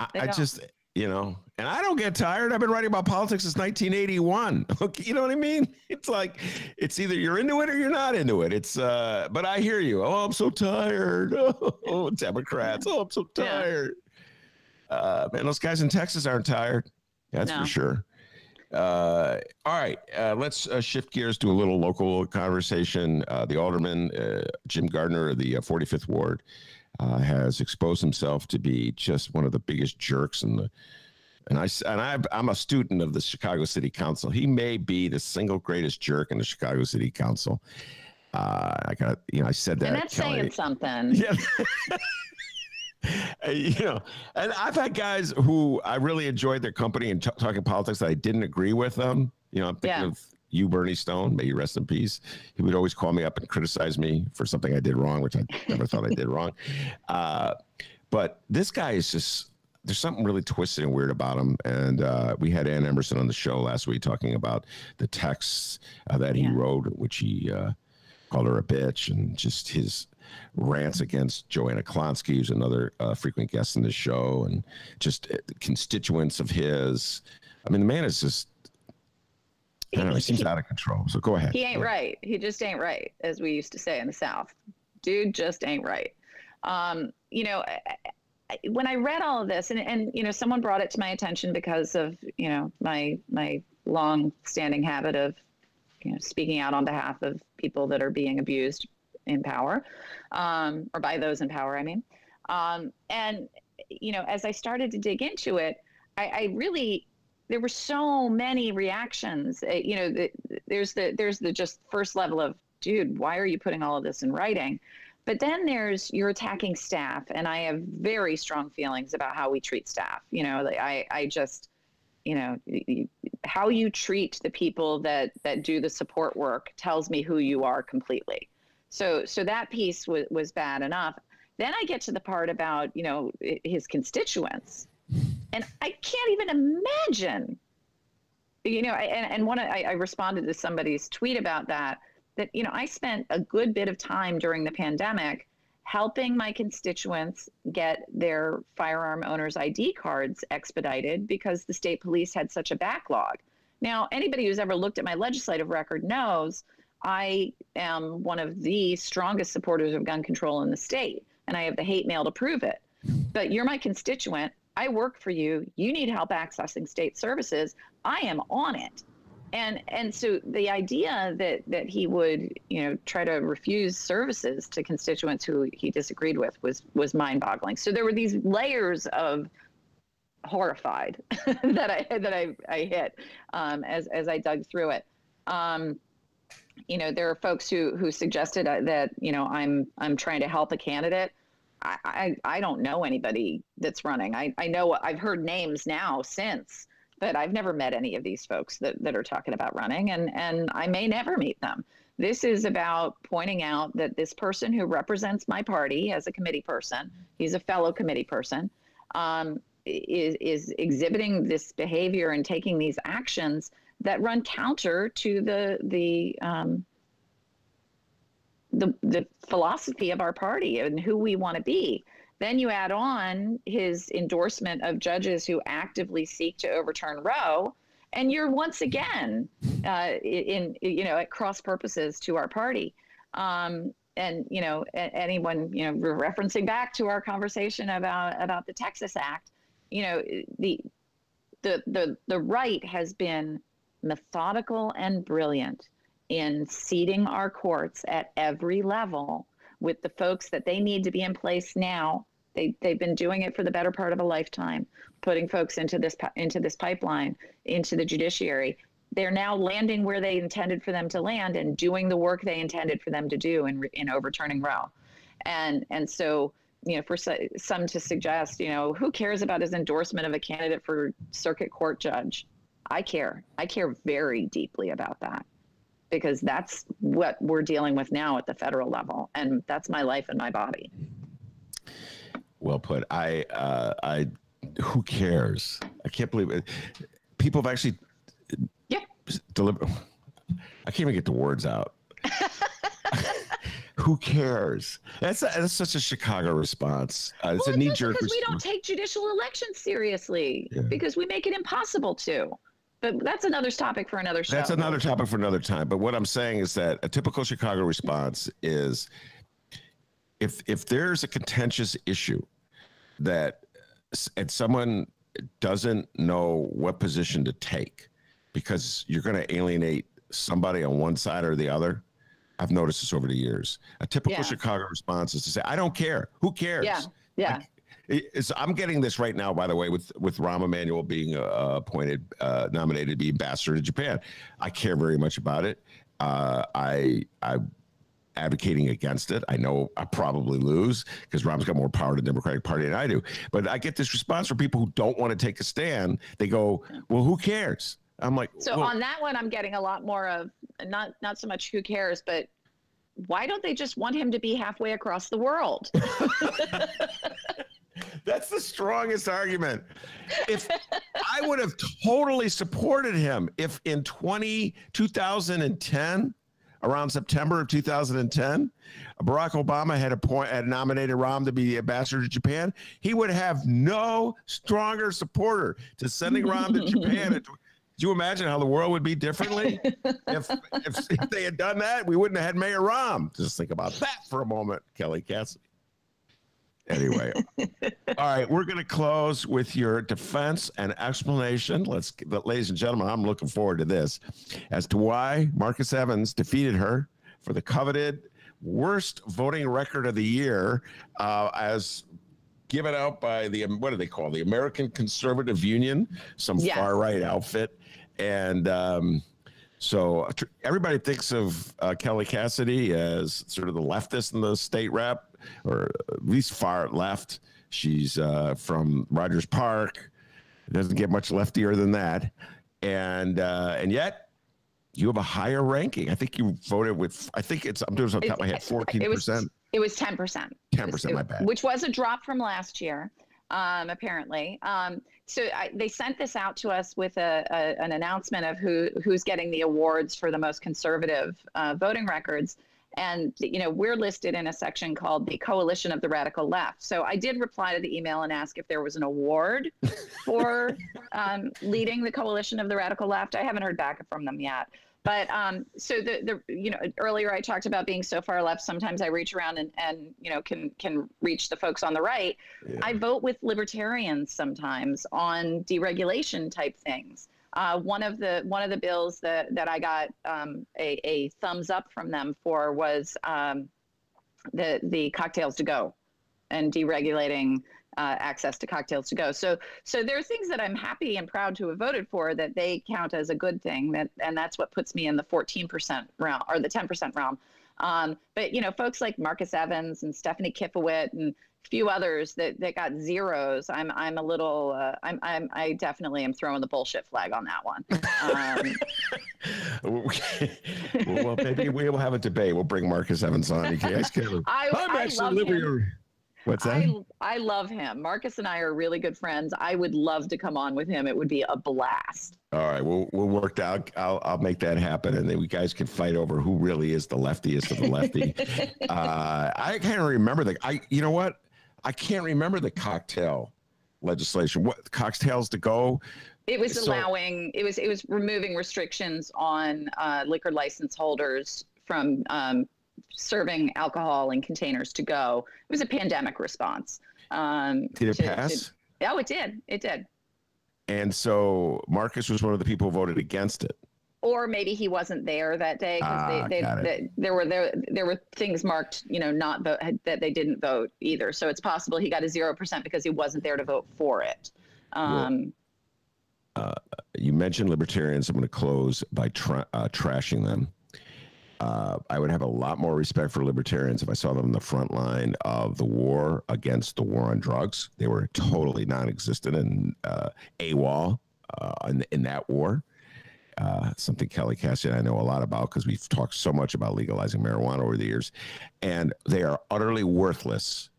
I, I just you know, and I don't get tired. I've been writing about politics since 1981. Okay, you know what I mean? It's like it's either you're into it or you're not into it. It's uh, but I hear you. Oh, I'm so tired. Oh, Democrats. Oh, I'm so Yeah. tired. Uh, man, those guys in Texas aren't tired. That's No. for sure. Uh, all right, uh, let's uh, shift gears to a little local conversation. Uh, the alderman, uh, Jim Gardiner of the uh, 45th Ward, uh, has exposed himself to be just one of the biggest jerks in the. And I and I, I'm a student of the Chicago City Council. He may be the single greatest jerk in the Chicago City Council. Uh, I got you know I said that. and that's Kelly. saying something. Yeah. You know, and I've had guys who I really enjoyed their company and t- talking politics that I didn't agree with them. You know, I'm thinking Yeah. of you, Bernie Stone. May you rest in peace. He would always call me up and criticize me for something I did wrong, which I never thought I did wrong. Uh, but this guy is just. There's something really twisted and weird about him, and uh, we had Ann Emerson on the show last week talking about the texts uh, that he Yeah. wrote, which he uh, called her a bitch, and just his rants against Joanna Klonsky, who's another uh, frequent guest in the show, and just uh, constituents of his. I mean, the man is just. I don't know. He seems out of control. So go ahead. He ain't right. He just ain't right, as we used to say in the South. Dude just ain't right. Um, you know, when I read all of this, and, and you know, someone brought it to my attention because of you know my my long-standing habit of you know speaking out on behalf of people that are being abused in power, um, or by those in power. I mean, um, and you know, as I started to dig into it, I, I really there were so many reactions. Uh, you know, the, there's the there's the just first level of, dude, why are you putting all of this in writing? But then there's you're attacking staff, and I have very strong feelings about how we treat staff. You know, I I just, you know, how you treat the people that that do the support work tells me who you are completely. So so that piece was was bad enough. Then I get to the part about you know his constituents, and I can't even imagine. You know, I- and and one I, I responded to somebody's tweet about that. That you know, I spent a good bit of time during the pandemic helping my constituents get their firearm owners ID cards expedited because the state police had such a backlog. Now, anybody who's ever looked at my legislative record knows I am one of the strongest supporters of gun control in the state, and I have the hate mail to prove it. But you're my constituent. I work for you. You need help accessing state services. I am on it. And and so the idea that that he would, you know, try to refuse services to constituents who he disagreed with was was mind-boggling. So there were these layers of horrified that I that I, I hit um, as as I dug through it. Um, you know, there are folks who who suggested uh, that you know I'm I'm trying to help a candidate. I, I, don't know anybody that's running. I, I know I've heard names now since, but I've never met any of these folks that, that are talking about running, and, and I may never meet them. This is about pointing out that this person who represents my party as a committee person, he's a fellow committee person, um, is, is exhibiting this behavior and taking these actions that run counter to the the um, the the philosophy of our party and who we want to be. Then you add on his endorsement of judges who actively seek to overturn Roe, and you're once again uh, in, you know at cross purposes to our party. Um, and you know anyone you know referencing back to our conversation about about the Texas Act, you know the the the the right has been methodical and brilliant in seating our courts at every level with the folks that they need to be in place now. They they've been doing it for the better part of a lifetime, putting folks into this into this pipeline, into the judiciary. They're now landing where they intended for them to land and doing the work they intended for them to do in in overturning Roe. And and so you know, for some to suggest, you know, who cares about his endorsement of a candidate for circuit court judge? I care. I care very deeply about that. Because that's what we're dealing with now at the federal level, and that's my life and my body. Well put. I, uh, I, who cares? I can't believe it. People have actually Yeah. deliver. I can't even get the words out. who cares? That's a, that's such a Chicago response. Uh, it's Well, a knee jerk because we don't take judicial elections seriously Yeah. because we make it impossible to. But that's another topic for another show. That's another topic for another time. But what I'm saying is that a typical Chicago response is if if there's a contentious issue that and someone doesn't know what position to take because you're going to alienate somebody on one side or the other. I've noticed this over the years. A typical Yeah. Chicago response is to say, "I don't care. Who cares?" Yeah, yeah. It's, I'm getting this right now, by the way, with with Rahm Emanuel being uh, appointed, uh, nominated to be ambassador to Japan. I care very much about it. Uh, I I advocating against it. I know I probably lose because Rahm's got more power to the Democratic Party than I do. But I get this response from people who don't want to take a stand. They go, "Well, who cares?" I'm like, So well, on that one, I'm getting a lot more of not not so much who cares, but why don't they just want him to be halfway across the world? That's the strongest argument. If I would have totally supported him if in 20, 2010, around September of 2010, Barack Obama had appoint, had nominated Rahm to be the ambassador to Japan, he would have no stronger supporter to sending Rahm to Japan. Do you imagine how the world would be differently if, if if they had done that? We wouldn't have had Mayor Rahm. Just think about that for a moment, Kelly Cassidy. Anyway, all right, we're going to close with your defense and explanation. Let's, but ladies and gentlemen, I'm looking forward to this as to why Marcus Evans defeated her for the coveted worst voting record of the year, uh, as given out by the what do they call the American Conservative Union, some Yes. far right outfit, and. Um, so everybody thinks of uh, Kelly Cassidy as sort of the leftist in the state rep, or at least far left. She's uh, from Rogers Park. It Doesn't get much leftier than that, and uh, and yet you have a higher ranking. I think you voted with. I think it's. I'm doing this on top of my head. Fourteen It was percent. it was ten percent. 10%, my bad. Which was a drop from last year, um, apparently. Um, so I, they sent this out to us with a, a, an announcement of who who's getting the awards for the most conservative uh, voting records. And you know we're listed in a section called the Coalition of the Radical Left. So I did reply to the email and ask if there was an award for um, leading the Coalition of the Radical Left. I haven't heard back from them yet. But um, so the the you know earlier I talked about being so far left. Sometimes I reach around and and you know can can reach the folks on the right. I vote with libertarians sometimes on deregulation type things. Uh, one of the one of the bills that that I got um, a, a thumbs up from them for was um, the the cocktails to go and deregulating uh, access to cocktails to go. So so there are things that I'm happy and proud to have voted for that they count as a good thing. That and that's what puts me in the 14% realm or the 10% realm. Um, but you know, folks like Marcus Evans and Stephanie Kifowit and a few others that, that got zeros. I'm I'm a little uh, I'm I'm I definitely am throwing the bullshit flag on that one. Um, well, maybe we will have a debate. We'll bring Marcus Evans on. You I, I'm actually living What's that? I, I love him. Marcus and I are really good friends. I would love to come on with him. It would be a blast. All right, we'll we'll work out. I'll I'll make that happen, and then we guys can fight over who really is the leftiest of the lefty. uh, I can't remember the. I you know what? I can't remember the cocktail legislation. What cocktails to go? It was So- allowing. It was it was removing restrictions on uh, liquor license holders from um, serving alcohol in containers to go. It was a pandemic response. Um, Did it to- to- pass? oh, it did. It did. And so Marcus was one of the people who voted against it. or maybe he wasn't there that day because Ah, they, they, they, there were there there were things marked you know not vote that they didn't vote either so it's possible he got a zero percent because he wasn't there to vote for it um, You mentioned libertarians. I'm going to close by tra- uh, trashing them. Uh, I would have a lot more respect for libertarians if I saw them in the front line of the war against the war on drugs. They were totally non-existent and uh, AWOL uh, in, in that war. uh, something Kelly Cassidy and I know a lot about because we've talked so much about legalizing marijuana over the years, and they are utterly worthless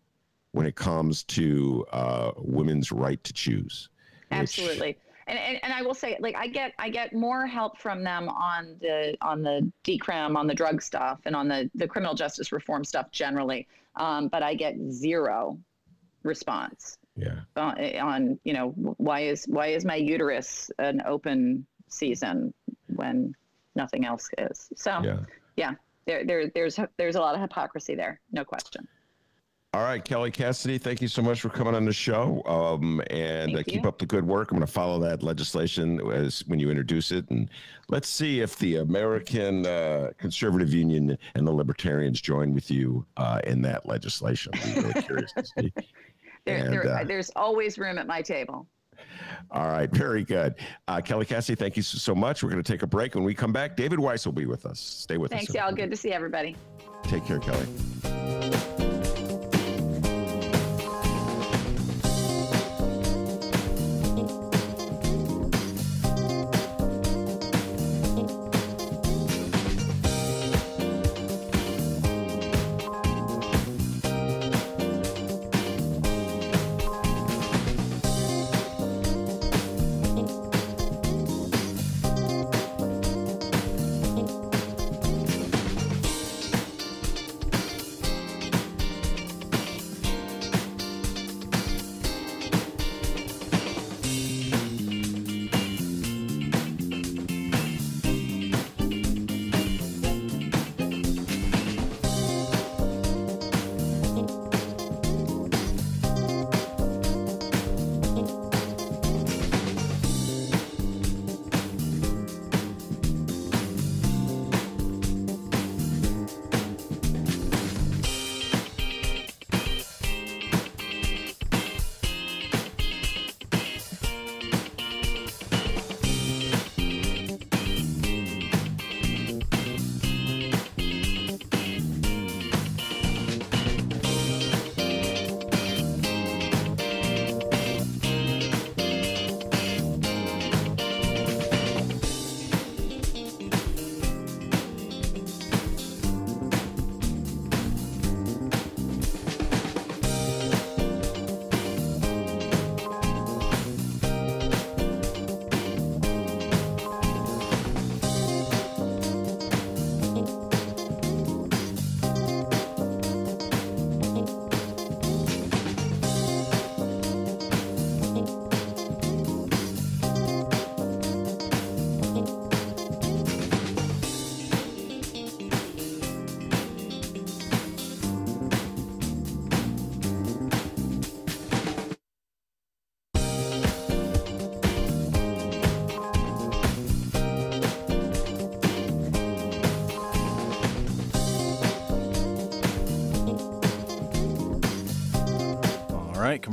when it comes to uh, women's right to choose. which- Absolutely. And, and, and I will say, like, I get I get more help from them on the on the decrim, on the drug stuff, and on the the criminal justice reform stuff generally. Um, but I get zero response yeah. on, on you know why is why is my uterus an open season when nothing else is. So Yeah. yeah, there there there's there's a lot of hypocrisy there, no question. All right, Kelly Cassidy, thank you so much for coming on the show. Um, and uh, keep up the good work. I'm going to follow that legislation as when you introduce it, and let's see if the American uh, Conservative Union and the Libertarians join with you uh, in that legislation. I'm really curious to see. There, And, there, uh, there's always room at my table. All right, very good. Uh, Kelly Cassidy, thank you so, so much. We're going to take a break. When we come back, David Weiss will be with us. Stay with Thanks, us. Thanks, y'all. Good to see everybody. Take care, Kelly.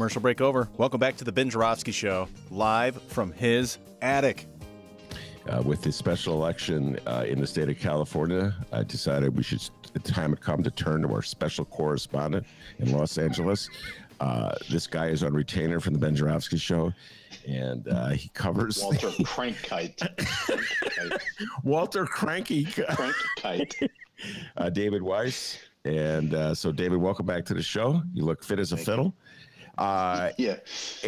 Commercial break over. Welcome back to the Ben Joravsky Show, live from his attic. uh, with the special election uh, in the state of California, I decided we should. The time had come to turn to our special correspondent in Los Angeles. Uh, this guy is on retainer from the Ben Joravsky Show, and uh, he covers Walter Crankkite. Crankkite. Walter Cranky, Crankkite. uh, David Weiss. And uh, so, David, welcome back to the show. You look fit as a fiddle. Uh, Yeah.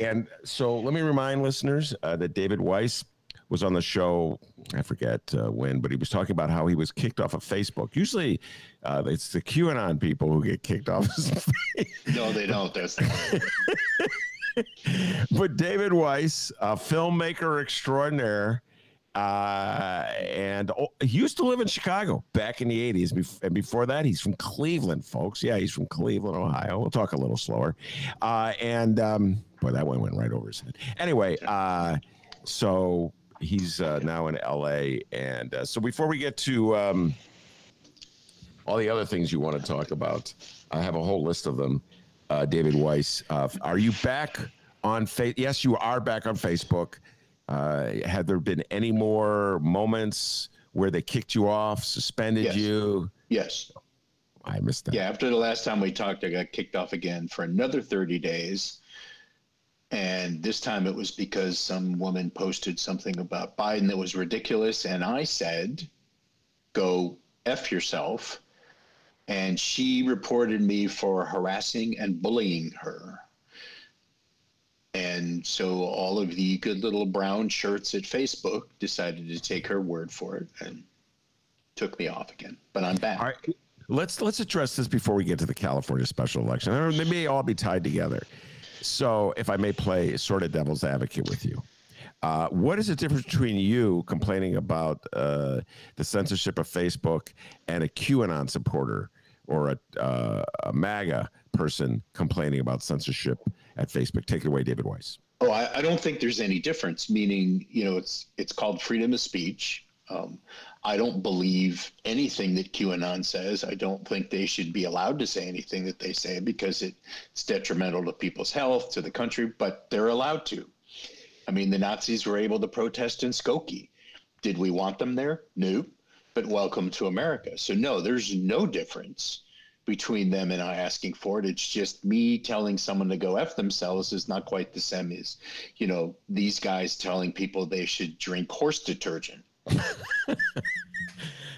And so let me remind listeners uh, that David Weiss was on the show, I forget uh, when, but he was talking about how he was kicked off of Facebook. Usually uh, it's the QAnon people who get kicked off. No, they don't. That's but David Weiss, a filmmaker extraordinaire, uh, and oh, he used to live in Chicago back in the 80s. Bef- And before that, he's from Cleveland, folks. Yeah, he's from Cleveland, Ohio. We'll talk a little slower. Uh, and um, boy, that one went right over his head. Anyway, uh, so he's uh, now in LA. And uh, so before we get to um, all the other things you want to talk about, I have a whole list of them. Uh, David Weiss, uh, are you back on face? Yes, you are back on Facebook. Uh, have there been any more moments where they kicked you off, suspended Yes. you? yes. I missed that. Yeah. After the last time we talked, I got kicked off again for another 30 days. And this time it was because some woman posted something about Biden that was ridiculous. And I said, go F yourself. And she reported me for harassing and bullying her. And so all of the good little brown shirts at Facebook decided to take her word for it and took me off again. But I'm back. All right. Let's let's address this before we get to the California special election. They may all be tied together. So, if I may play sort of devil's advocate with you, uh, what is the difference between you complaining about uh, the censorship of Facebook and a QAnon supporter or a, uh, a MAGA person complaining about censorship at Facebook? Take it away, David Weiss. Oh, I, I don't think there's any difference. Meaning, you know, it's it's called freedom of speech. Um, I don't believe anything that QAnon says. I don't think they should be allowed to say anything that they say because it's detrimental to people's health, to the country, but they're allowed to. I mean, the Nazis were able to protest in Skokie. Did we want them there? No. But welcome to America. So, no, there's no difference between them and I asking for it. It's just me telling someone to go F themselves is not quite the same as, you know, these guys telling people they should drink horse detergent.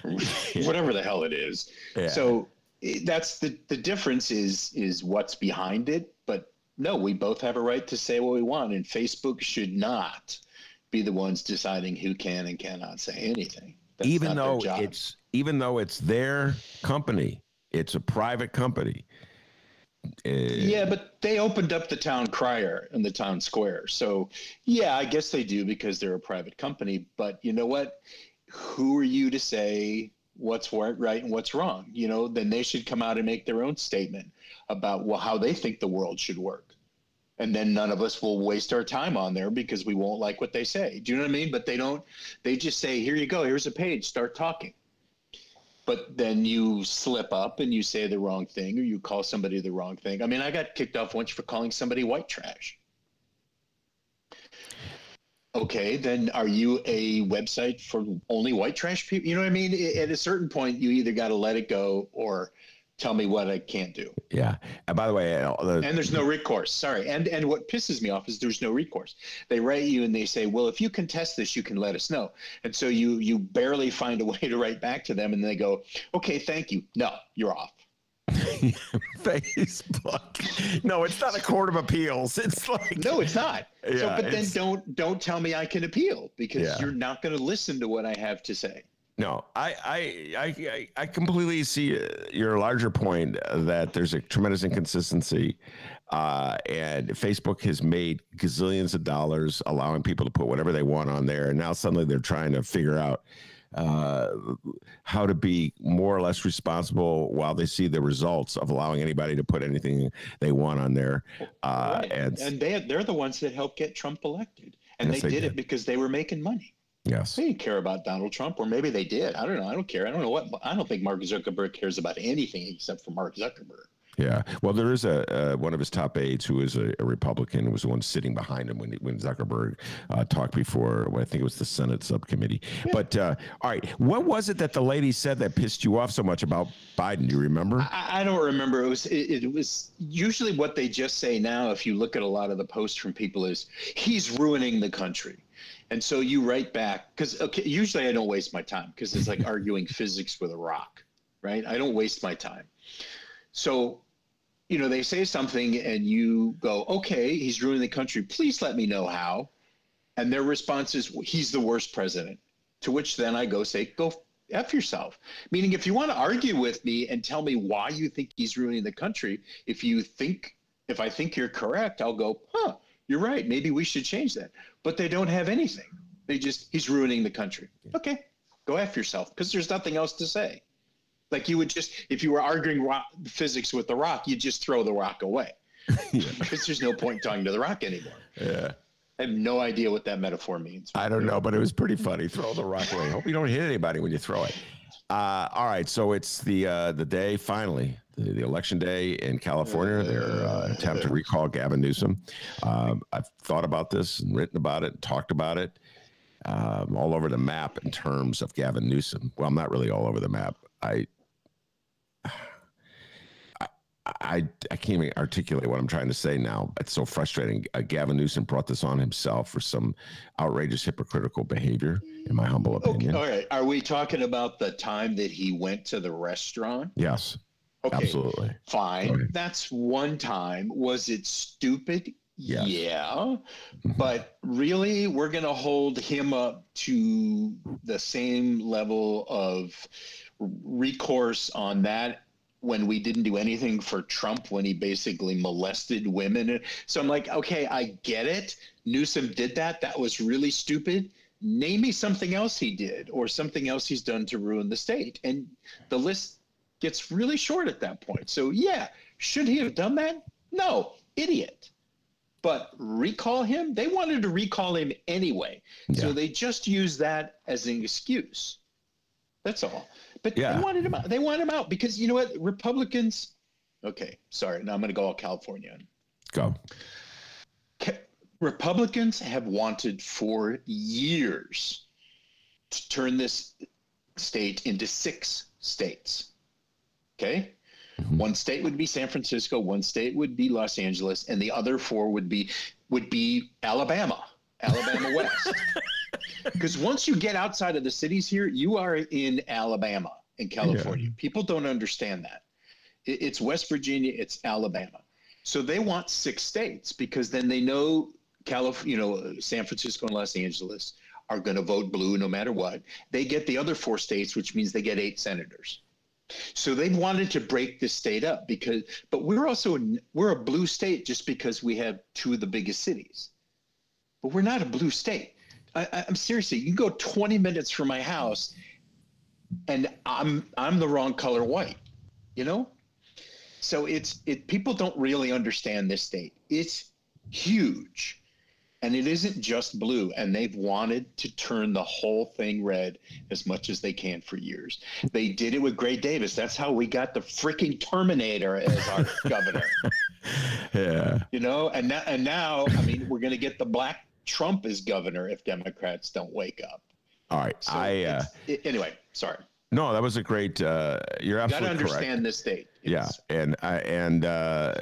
Whatever the hell it is. Yeah. So that's the the difference is is what's behind it. But no, we both have a right to say what we want, and Facebook should not be the ones deciding who can and cannot say anything. That's even though it's even though it's their company, it's a private company. Uh, Yeah, but they opened up the town crier in the town square. So, yeah, I guess they do because they're a private company. But you know what? Who are you to say what's right and what's wrong? You know, then they should come out and make their own statement about well how they think the world should work. And then none of us will waste our time on there because we won't like what they say. Do you know what I mean? But they don't. They just say, "Here you go. Here's a page. Start talking." But then you slip up and you say the wrong thing or you call somebody the wrong thing. I mean, I got kicked off once for calling somebody white trash. Okay, then are you a website for only white trash people? You know what I mean? At a certain point, you either got to let it go or tell me what I can't do. yeah. And by the way, uh, the, And there's no recourse. Sorry. And and what pisses me off is there's no recourse. They write you and they say, "Well, if you contest this, you can let us know." And so you you barely find a way to write back to them, and they go, "Okay, thank you. No, you're off." Facebook. No, it's not a court of appeals. It's like No, it's not. so, Yeah, but then don't don't tell me I can appeal because Yeah. you're not going to listen to what I have to say. No, I, I, I, I- completely see uh, your larger point that there's a tremendous inconsistency, uh, and Facebook has made gazillions of dollars allowing people to put whatever they want on there, and now suddenly they're trying to figure out uh, how to be more or less responsible while they see the results of allowing anybody to put anything they want on there. Uh, Right. and, and they they're the ones that helped get Trump elected, and Yes, they, they did, did. it because they were making money. Yes, They didn't care about Donald Trump, or maybe they did. I don't know. I don't care. I don't know what. I don't think Mark Zuckerberg cares about anything except for Mark Zuckerberg. Yeah. Well, there is a uh, one of his top aides who is a, a Republican was the one sitting behind him when when Zuckerberg uh, talked before. Well, I think it was the Senate subcommittee. But uh, all right, what was it that the lady said that pissed you off so much about Biden? Do you remember? I, I don't remember. It was it, it was usually what they just say now. If you look at a lot of the posts from people, is he's ruining the country, and so you write back because okay, usually I don't waste my time because it's like arguing physics with a rock, right? I don't waste my time. So, you know, they say something and you go, okay, he's ruining the country. Please let me know how. And their response is, he's the worst president. To which then I go say, go F yourself. Meaning, if you want to argue with me and tell me why you think he's ruining the country, if you think, if I think you're correct, I'll go, huh, you're right. Maybe we should change that. But they don't have anything. They just, he's ruining the country. Okay, go F yourself because there's nothing else to say. Like you would just, if you were arguing rock, physics with the rock, you'd just throw the rock away because there's no point talking to the rock anymore. yeah. I have no idea what that metaphor means. I don't know, but it was pretty funny. Throw the rock away. Hope you don't hit anybody when you throw it. Uh, all right, so it's the uh, the day finally, the, the election day in California. Their uh, attempt to recall Gavin Newsom. Um, I've thought about this and written about it, and talked about it um, all over the map in terms of Gavin Newsom. Well, I'm not really all over the map. I I I can't even articulate what I'm trying to say now. It's so frustrating. Uh, Gavin Newsom brought this on himself for some outrageous hypocritical behavior, in my humble opinion. Okay, all right. Are we talking about the time that he went to the restaurant? Yes, Okay, absolutely. fine. Okay. That's one time. Was it stupid? Yes. Yeah. Mhm. But really, we're going to hold him up to the same level of recourse on that when we didn't do anything for Trump when he basically molested women. So I'm like, okay, I get it. Newsom did that. That was really stupid. Name me something else he did or something else he's done to ruin the state. And the list gets really short at that point. So, yeah, should he have done that? No, idiot. But recall him? They wanted to recall him anyway. So they just used that as an excuse. That's all. But Yeah. they wanted him out. They want him out because you know what? Republicans. Okay, sorry. Now I'm going to go all Californian. Go. Republicans have wanted for years to turn this state into six states. Okay? Mhm. One state would be San Francisco, one state would be Los Angeles, and the other four would be would be Alabama, Alabama West. Because once you get outside of the cities here, you are in Alabama in California. People don't understand that. It- It's West Virginia, it's Alabama. So they want six states because then they know Calif- you know, San Francisco and Los Angeles are going to vote blue no matter what. They get the other four states, which means they get eight senators. So they wanted to break this state up because, but we're also we're a blue state just because we have two of the biggest cities. But we're not a blue state. I, I'm seriously. You go 20 minutes from my house, and I'm I'm the wrong color white. You know. So it's it. People don't really understand this state. It's huge, and it isn't just blue. And they've wanted to turn the whole thing red as much as they can for years. They did it with Gray Davis. That's how we got the freaking Terminator as our governor. Yeah. You know, and now, and now, I mean, we're going to get the black Trump as governor if Democrats don't wake up. All right. So I uh, it- anyway, sorry. no, that was a great. Uh, you're You got to absolutely correct. understand this state. Yeah, and I and uh,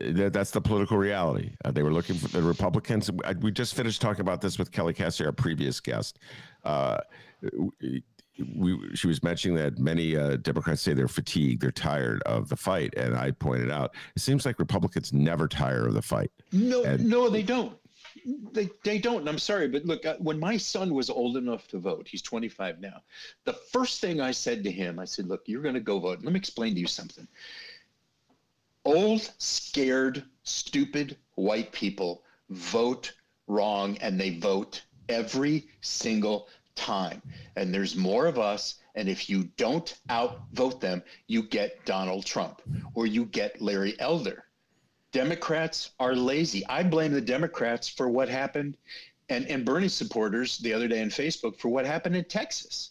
that, that's the political reality. Uh, they were looking for the Republicans. I- We just finished talking about this with Kelly Cassidy, our previous guest. Uh, we, we, she was mentioning that many uh, Democrats say they're fatigued, they're tired of the fight, and I pointed out it seems like Republicans never tire of the fight. No, And- no, they don't. They, they don't. And I'm sorry, but look, uh, when my son was old enough to vote, he's 25 now. The first thing I said to him, I said, look, you're going to go vote. Let me explain to you something. Old, scared, stupid white people vote wrong and they vote every single time. And there's more of us. And if you don't outvote them, you get Donald Trump or you get Larry Elder. Democrats are lazy. I blame the Democrats for what happened and, and Bernie supporters the other day on Facebook for what happened in Texas.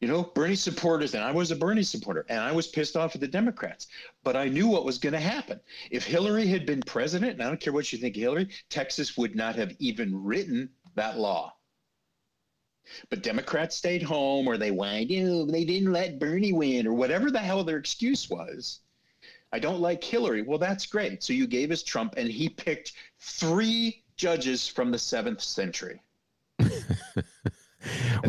You know, Bernie supporters, and I was a Bernie supporter, and I was pissed off at the Democrats, but I knew what was going to happen. If Hillary had been president, and I don't care what you think of Hillary, Texas would not have even written that law. But Democrats stayed home, or they whined, you know, they didn't let Bernie win, or whatever the hell their excuse was. I don't like Hillary. Well, that's great. So you gave us Trump, and he picked three judges from the seventh century. and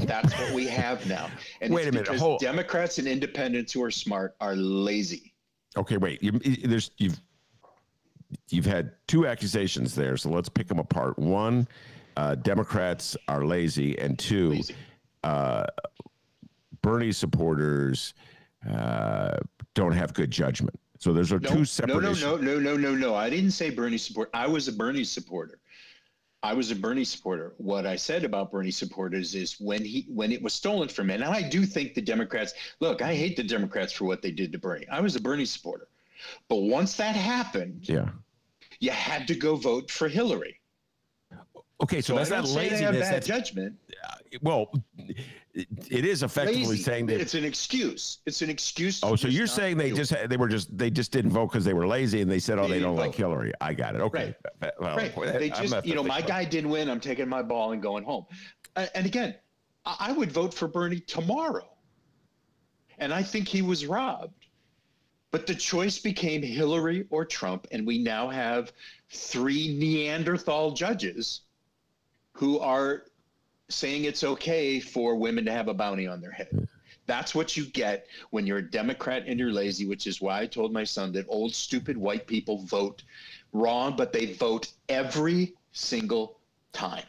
that's what we have now. And Wait it's a minute, hold- Democrats and independents who are smart are lazy. Okay, wait. You, there's you've you've had two accusations there, so let's pick them apart. One, uh, Democrats are lazy, and two, Lazy. uh, Bernie supporters uh, don't have good judgment. So those are No, two no, separate no, issues. no, no, no, no, no. I didn't say Bernie support. I was a Bernie supporter. I was a Bernie supporter. What I said about Bernie supporters is when he when it was stolen from him, and I do think the Democrats look, I hate the Democrats for what they did to Bernie. I was a Bernie supporter. But once that happened, Yeah. you had to go vote for Hillary. Okay, so, that's I not say they have laziness. bad That's judgment. well, it, it is effectively Lazy. saying that. it's an excuse. It's an excuse. Oh, so you're saying they just they were just they just didn't vote because they were lazy and they said oh They they don't like. Hillary. I got it. Okay. Well, right. They I'm just, you know, my guy didn't win. I'm taking my ball and going home. Uh, and again, I, I would vote for Bernie tomorrow. And I think he was robbed. But the choice became Hillary or Trump, and we now have three Neanderthal judges who are saying it's okay for women to have a bounty on their head. That's what you get when you're a Democrat and you're lazy, which is why I told my son that old, stupid white people vote wrong, but they vote every single time.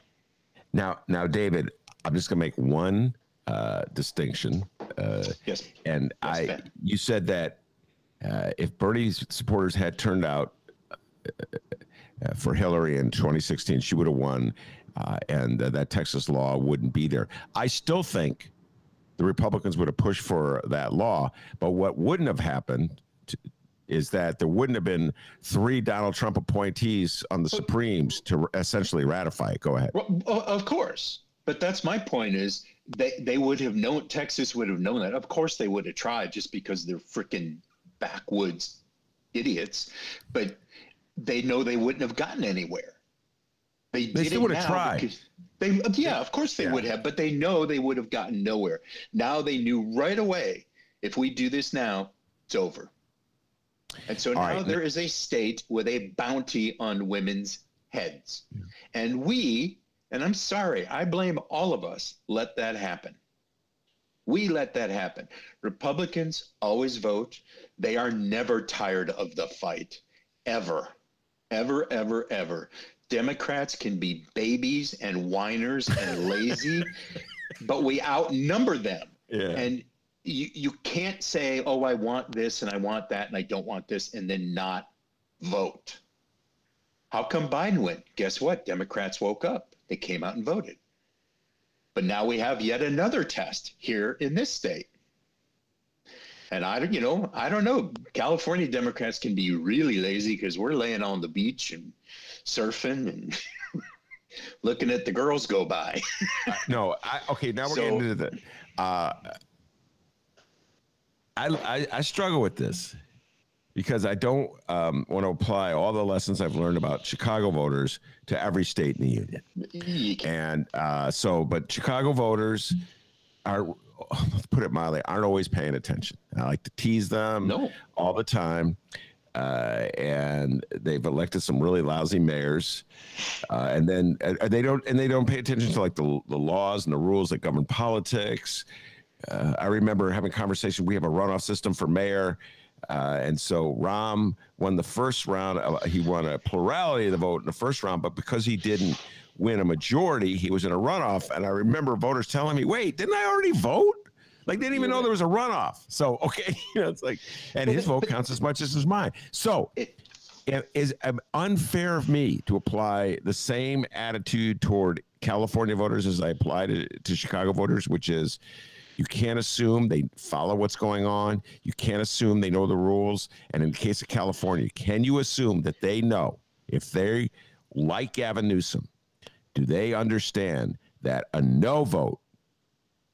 Now, now, David, I'm just going to make one uh, distinction. Uh, Yes. and Yes, I, Ben. you said that uh, if Bernie's supporters had turned out uh, uh, for Hillary in 2016, she would have won, uh, and uh, that Texas law wouldn't be there. I still think the Republicans would have pushed for that law, but what wouldn't have happened t- is that there wouldn't have been three Donald Trump appointees on the Supremes to essentially ratify it. Go ahead. Well, of course. But that's my point is they, they would have known, Texas would have known that. Of course they would have tried just because they're freaking backwoods idiots. But they know they wouldn't have gotten anywhere. They, They still would have tried. They, uh, yeah, of course they Yeah. would have, but they know they would have gotten nowhere. Now they knew right away if we do this now, it's over. And so All now right. there is a state with a bounty on women's heads. And we, and I'm sorry, I blame all of us, let that happen. We let that happen. Republicans always vote. They are never tired of the fight, ever, ever, ever, ever. Democrats can be babies and whiners and lazy, but we outnumber them. Yeah. And you, you can't say, oh, I want this and I want that and I don't want this, and then not vote. How come Biden went? Guess what? Democrats woke up. They came out and voted. But now we have yet another test here in this state. And I don't, you know, I don't know. California Democrats can be really lazy because we're laying on the beach and surfing and looking at the girls go by. No, I, okay. Now we're So- getting into the. Uh, I, I I struggle with this because I don't um, want to apply all the lessons I've learned about Chicago voters to every state in the union. And uh, so, but Chicago voters are, let's put it mildly, aren't always paying attention. I like to tease them No. all the time. Uh, and they've elected some really lousy mayors, uh, and then uh, they don't and they don't pay attention to like the, the laws and the rules that govern politics. Uh, I remember having a conversation. We have a runoff system for mayor, uh, and so Rahm won the first round. Uh, he won a plurality of the vote in the first round, but because he didn't win a majority, he was in a runoff. And I remember voters telling me, "Wait, didn't I already vote?" Like they didn't even know there was a runoff. So okay, you know, it's like, and his vote counts as much as his mine. So It- is um, unfair of me to apply the same attitude toward California voters as I applied it to Chicago voters, which is you can't assume they follow what's going on. You can't assume they know the rules. And in the case of California, can you assume that they know if they like Gavin Newsom, do they understand that a no vote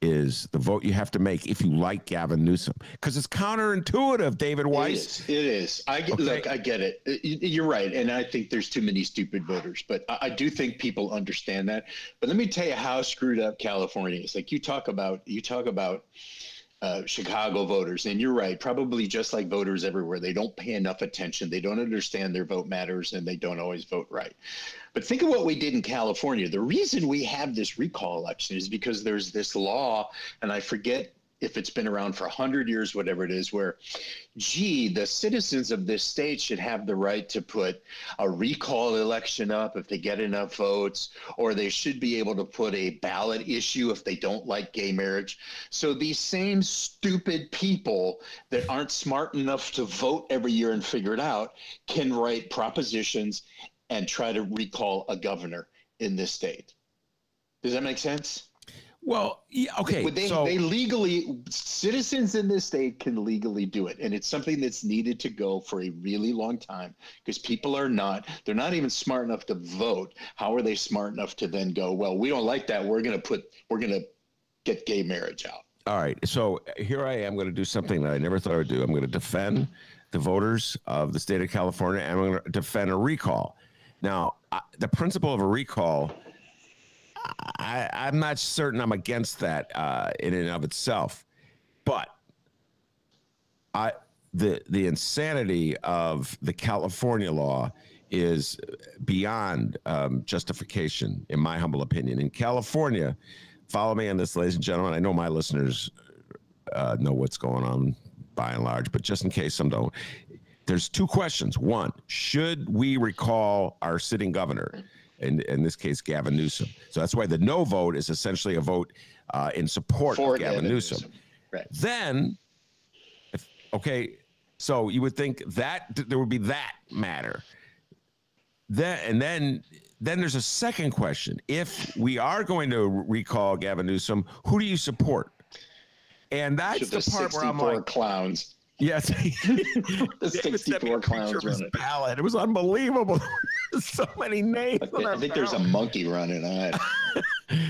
is the vote you have to make if you like Gavin Newsom? Because it's counterintuitive, David It Weiss. is. It is. I get, Okay. look. I get it. You're right, and I think there's too many stupid voters. But I, I do think people understand that. But let me tell you how screwed up California is. Like you talk about, you talk about uh, Chicago voters, and you're right. Probably just like voters everywhere, they don't pay enough attention. They don't understand their vote matters, and they don't always vote right. But think of what we did in California. The reason we have this recall election is because there's this law, and I forget if it's been around for 100 years, whatever it is, where, gee, the citizens of this state should have the right to put a recall election up if they get enough votes, or they should be able to put a ballot issue if they don't like gay marriage. So these same stupid people that aren't smart enough to vote every year and figure it out can write propositions and try to recall a governor in this state. Does that make sense? Well, yeah, okay. They, so they legally, citizens in this state can legally do it. And it's something that's needed to go for a really long time because people are not, they're not even smart enough to vote. How are they smart enough to then go, well, we don't like that. We're going to put, we're going to get gay marriage out. All right. So here I am going to do something that I never thought I would do. I'm going to defend the voters of the state of California and I'm going to defend a recall. Now, I, the principle of a recall, I, I'm not certain I'm against that uh, in and of itself. But I the the insanity of the California law is beyond um, justification, in my humble opinion. In California, follow me on this, ladies and gentlemen. I know my listeners uh, know what's going on by and large, but just in case some don't, there's two questions. One, should we recall our sitting governor? In, in this case, Gavin Newsom. So that's why the no vote is essentially a vote uh, in support For of Gavin, Gavin Newsom. Newsom. Right. Then, if, okay, so you would think that there would be that matter. Then and then then there's a second question. If we are going to recall Gavin Newsom, who do you support? And that's the the part where I'm 64 like, clowns. Yes. The David sent me 64 clowns of his running. ballot. It was unbelievable. so many names. I on think, I think there's a monkey running on it.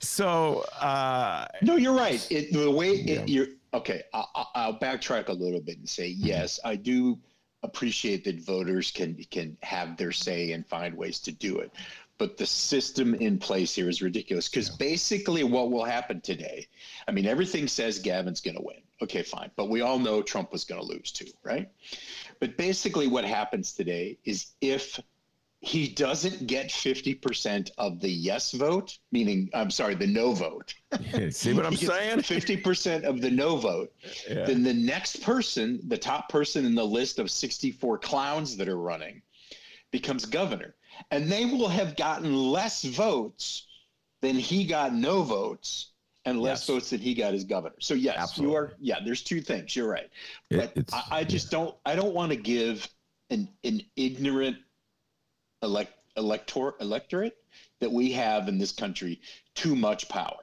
So uh, No, you're right. It, the way it, Yeah. you're okay. I, I, I'll backtrack a little bit and say yes, I do appreciate that voters can can have their say and find ways to do it. But the system in place here is ridiculous because basically what will happen today, I mean, everything says Gavin's going to win. Okay, fine. But we all know Trump was going to lose too, right? But basically what happens today is if he doesn't get 50% of the yes vote, meaning, I'm sorry, the no vote. see what I'm saying? 50% of the no vote. Yeah. Then the next person, the top person in the list of 64 clowns that are running, becomes governor. And they will have gotten less votes than he got no votes and less Yes. votes than he got as governor. So yes, Absolutely. you are yeah, there's two things. You're right. But it's- I, I just don't I don't want to give an an ignorant elect elector electorate that we have in this country too much power.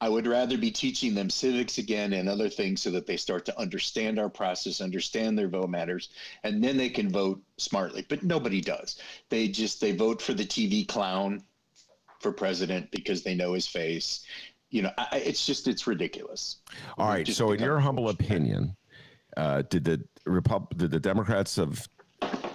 I would rather be teaching them civics again and other things so that they start to understand our process, understand their vote matters, and then they can vote smartly. But nobody does. They just they vote for the TV clown for president because they know his face. You know, I, it's just it's ridiculous. All right. So, in your humble opinion, uh, did the Repub- did the Democrats of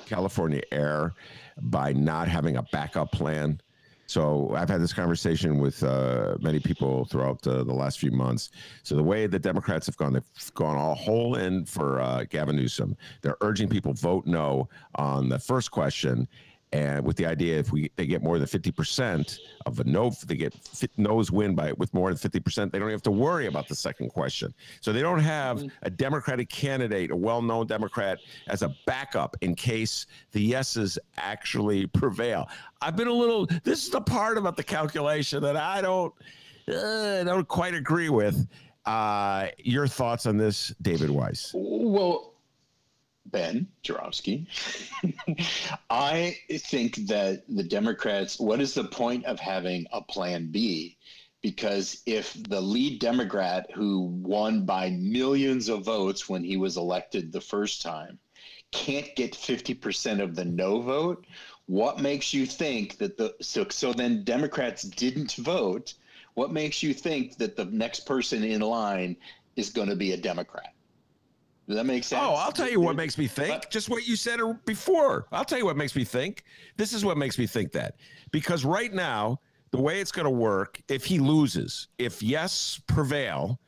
California err by not having a backup plan? So I've had this conversation with uh, many people throughout uh, the last few months. So the way the Democrats have gone, they've gone all whole in for uh, Gavin Newsom. They're urging people vote no on the first question, and with the idea if we they get more than fifty percent of a no, they get fit, no's win by with more than fifty percent. They don't have to worry about the second question. So they don't have a Democratic candidate, a well-known Democrat, as a backup in case the yeses actually prevail. I've been a little. This is the part about the calculation that I don't uh, don't quite agree with. Uh, your thoughts on this, David Weiss? Well, Ben Joravsky, I think that the Democrats, what is the point of having a plan B? Because if the lead Democrat who won by millions of votes when he was elected the first time can't get 50% of the no vote, what makes you think that the so, so then Democrats didn't vote? What makes you think that the next person in line is going to be a Democrat? Does that make sense? Oh, I'll tell you what makes me think. Just what you said before. I'll tell you what makes me think. This is what makes me think that. Because right now, the way it's going to work, if he loses, if yes prevail,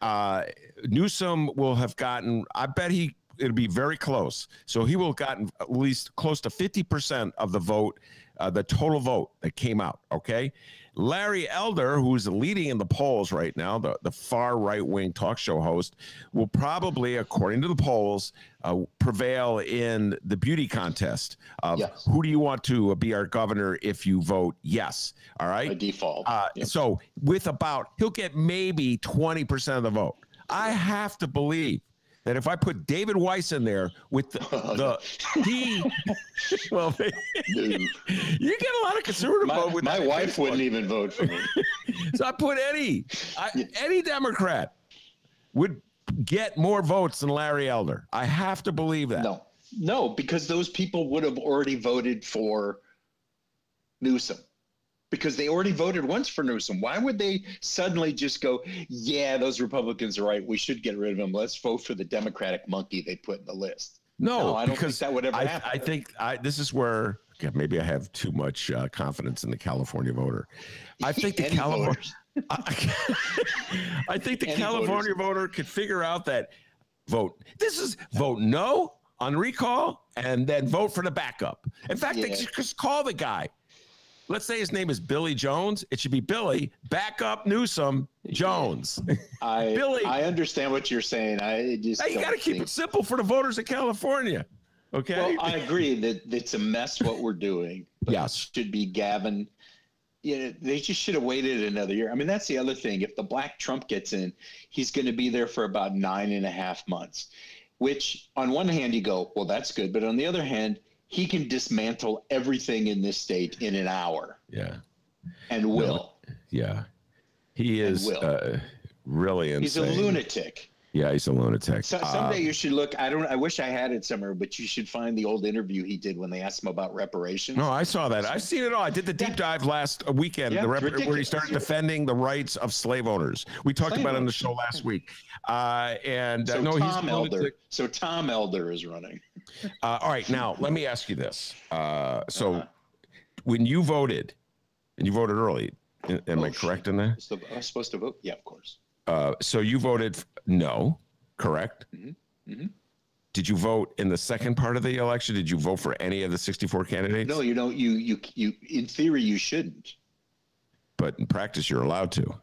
uh, Newsom will have gotten, I bet he, it'll be very close. So he will have gotten at least close to 50% of the vote, uh, the total vote that came out. Okay. Larry Elder, who's leading in the polls right now, the, the far right wing talk show host, will probably, according to the polls, uh, prevail in the beauty contest of Yes. who do you want to be our governor if you vote yes. All right. by default. Uh, Yep. So with about he'll get maybe twenty percent of the vote. I have to believe that if I put David Weiss in there with the, the he, well, you get a lot of conservative my, vote with my wife wouldn't even vote for me. So I put any I, any Democrat would get more votes than Larry Elder. I have to believe that. no, no, because those people would have already voted for Newsom. Because they already voted once for Newsom. Why would they suddenly just go, yeah, those Republicans are right. We should get rid of them. Let's vote for the Democratic monkey they put in the list. No, No, I don't think because that would ever I, happen. I think I, this is where maybe I have too much uh, confidence in the California voter. I think the California. I, I think the Any California voter could figure out that vote. This is vote no on recall and then vote for the backup. In fact, they Yeah. should just call the guy. Let's say his name is Billy Jones. It should be Billy backup Newsom Jones. I Billy. I understand what you're saying. I just Hey, you got to keep it simple for the voters of California. Okay. Well, I agree that it's a mess what we're doing. but Yes. it should be Gavin. You know, they just should have waited another year. I mean, that's the other thing. If the black Trump gets in, he's going to be there for about nine and a half months. Which, on one hand, you go, well, that's good, but on the other hand, he can dismantle everything in this state in an hour, yeah. and will. Yeah. He is uh, really insane. He's a lunatic. Yeah, he's a lunatic. So, Uh, someday you should look. I don't. I wish I had it somewhere, but you should find the old interview he did when they asked him about reparations. No, I saw that. I've seen it all. I did the deep dive last uh, weekend, Yeah, the rep- where he started defending the rights of slave owners. We talked Slave about it on the show last week. Uh, and uh, no, Tom he's a Elder. So Tom Elder is running. Uh, all right, now let me ask you this. Uh, so, Uh-huh. when you voted, and you voted early, am Oh, I correct in that? I was supposed to vote? Yeah, of course. Uh, so you voted no, correct? Mhm, mhm. Did you vote in the second part of the election? Did you vote for any of the 64 candidates? No, you don't. You you you. In theory, you shouldn't. But in practice, you're allowed to.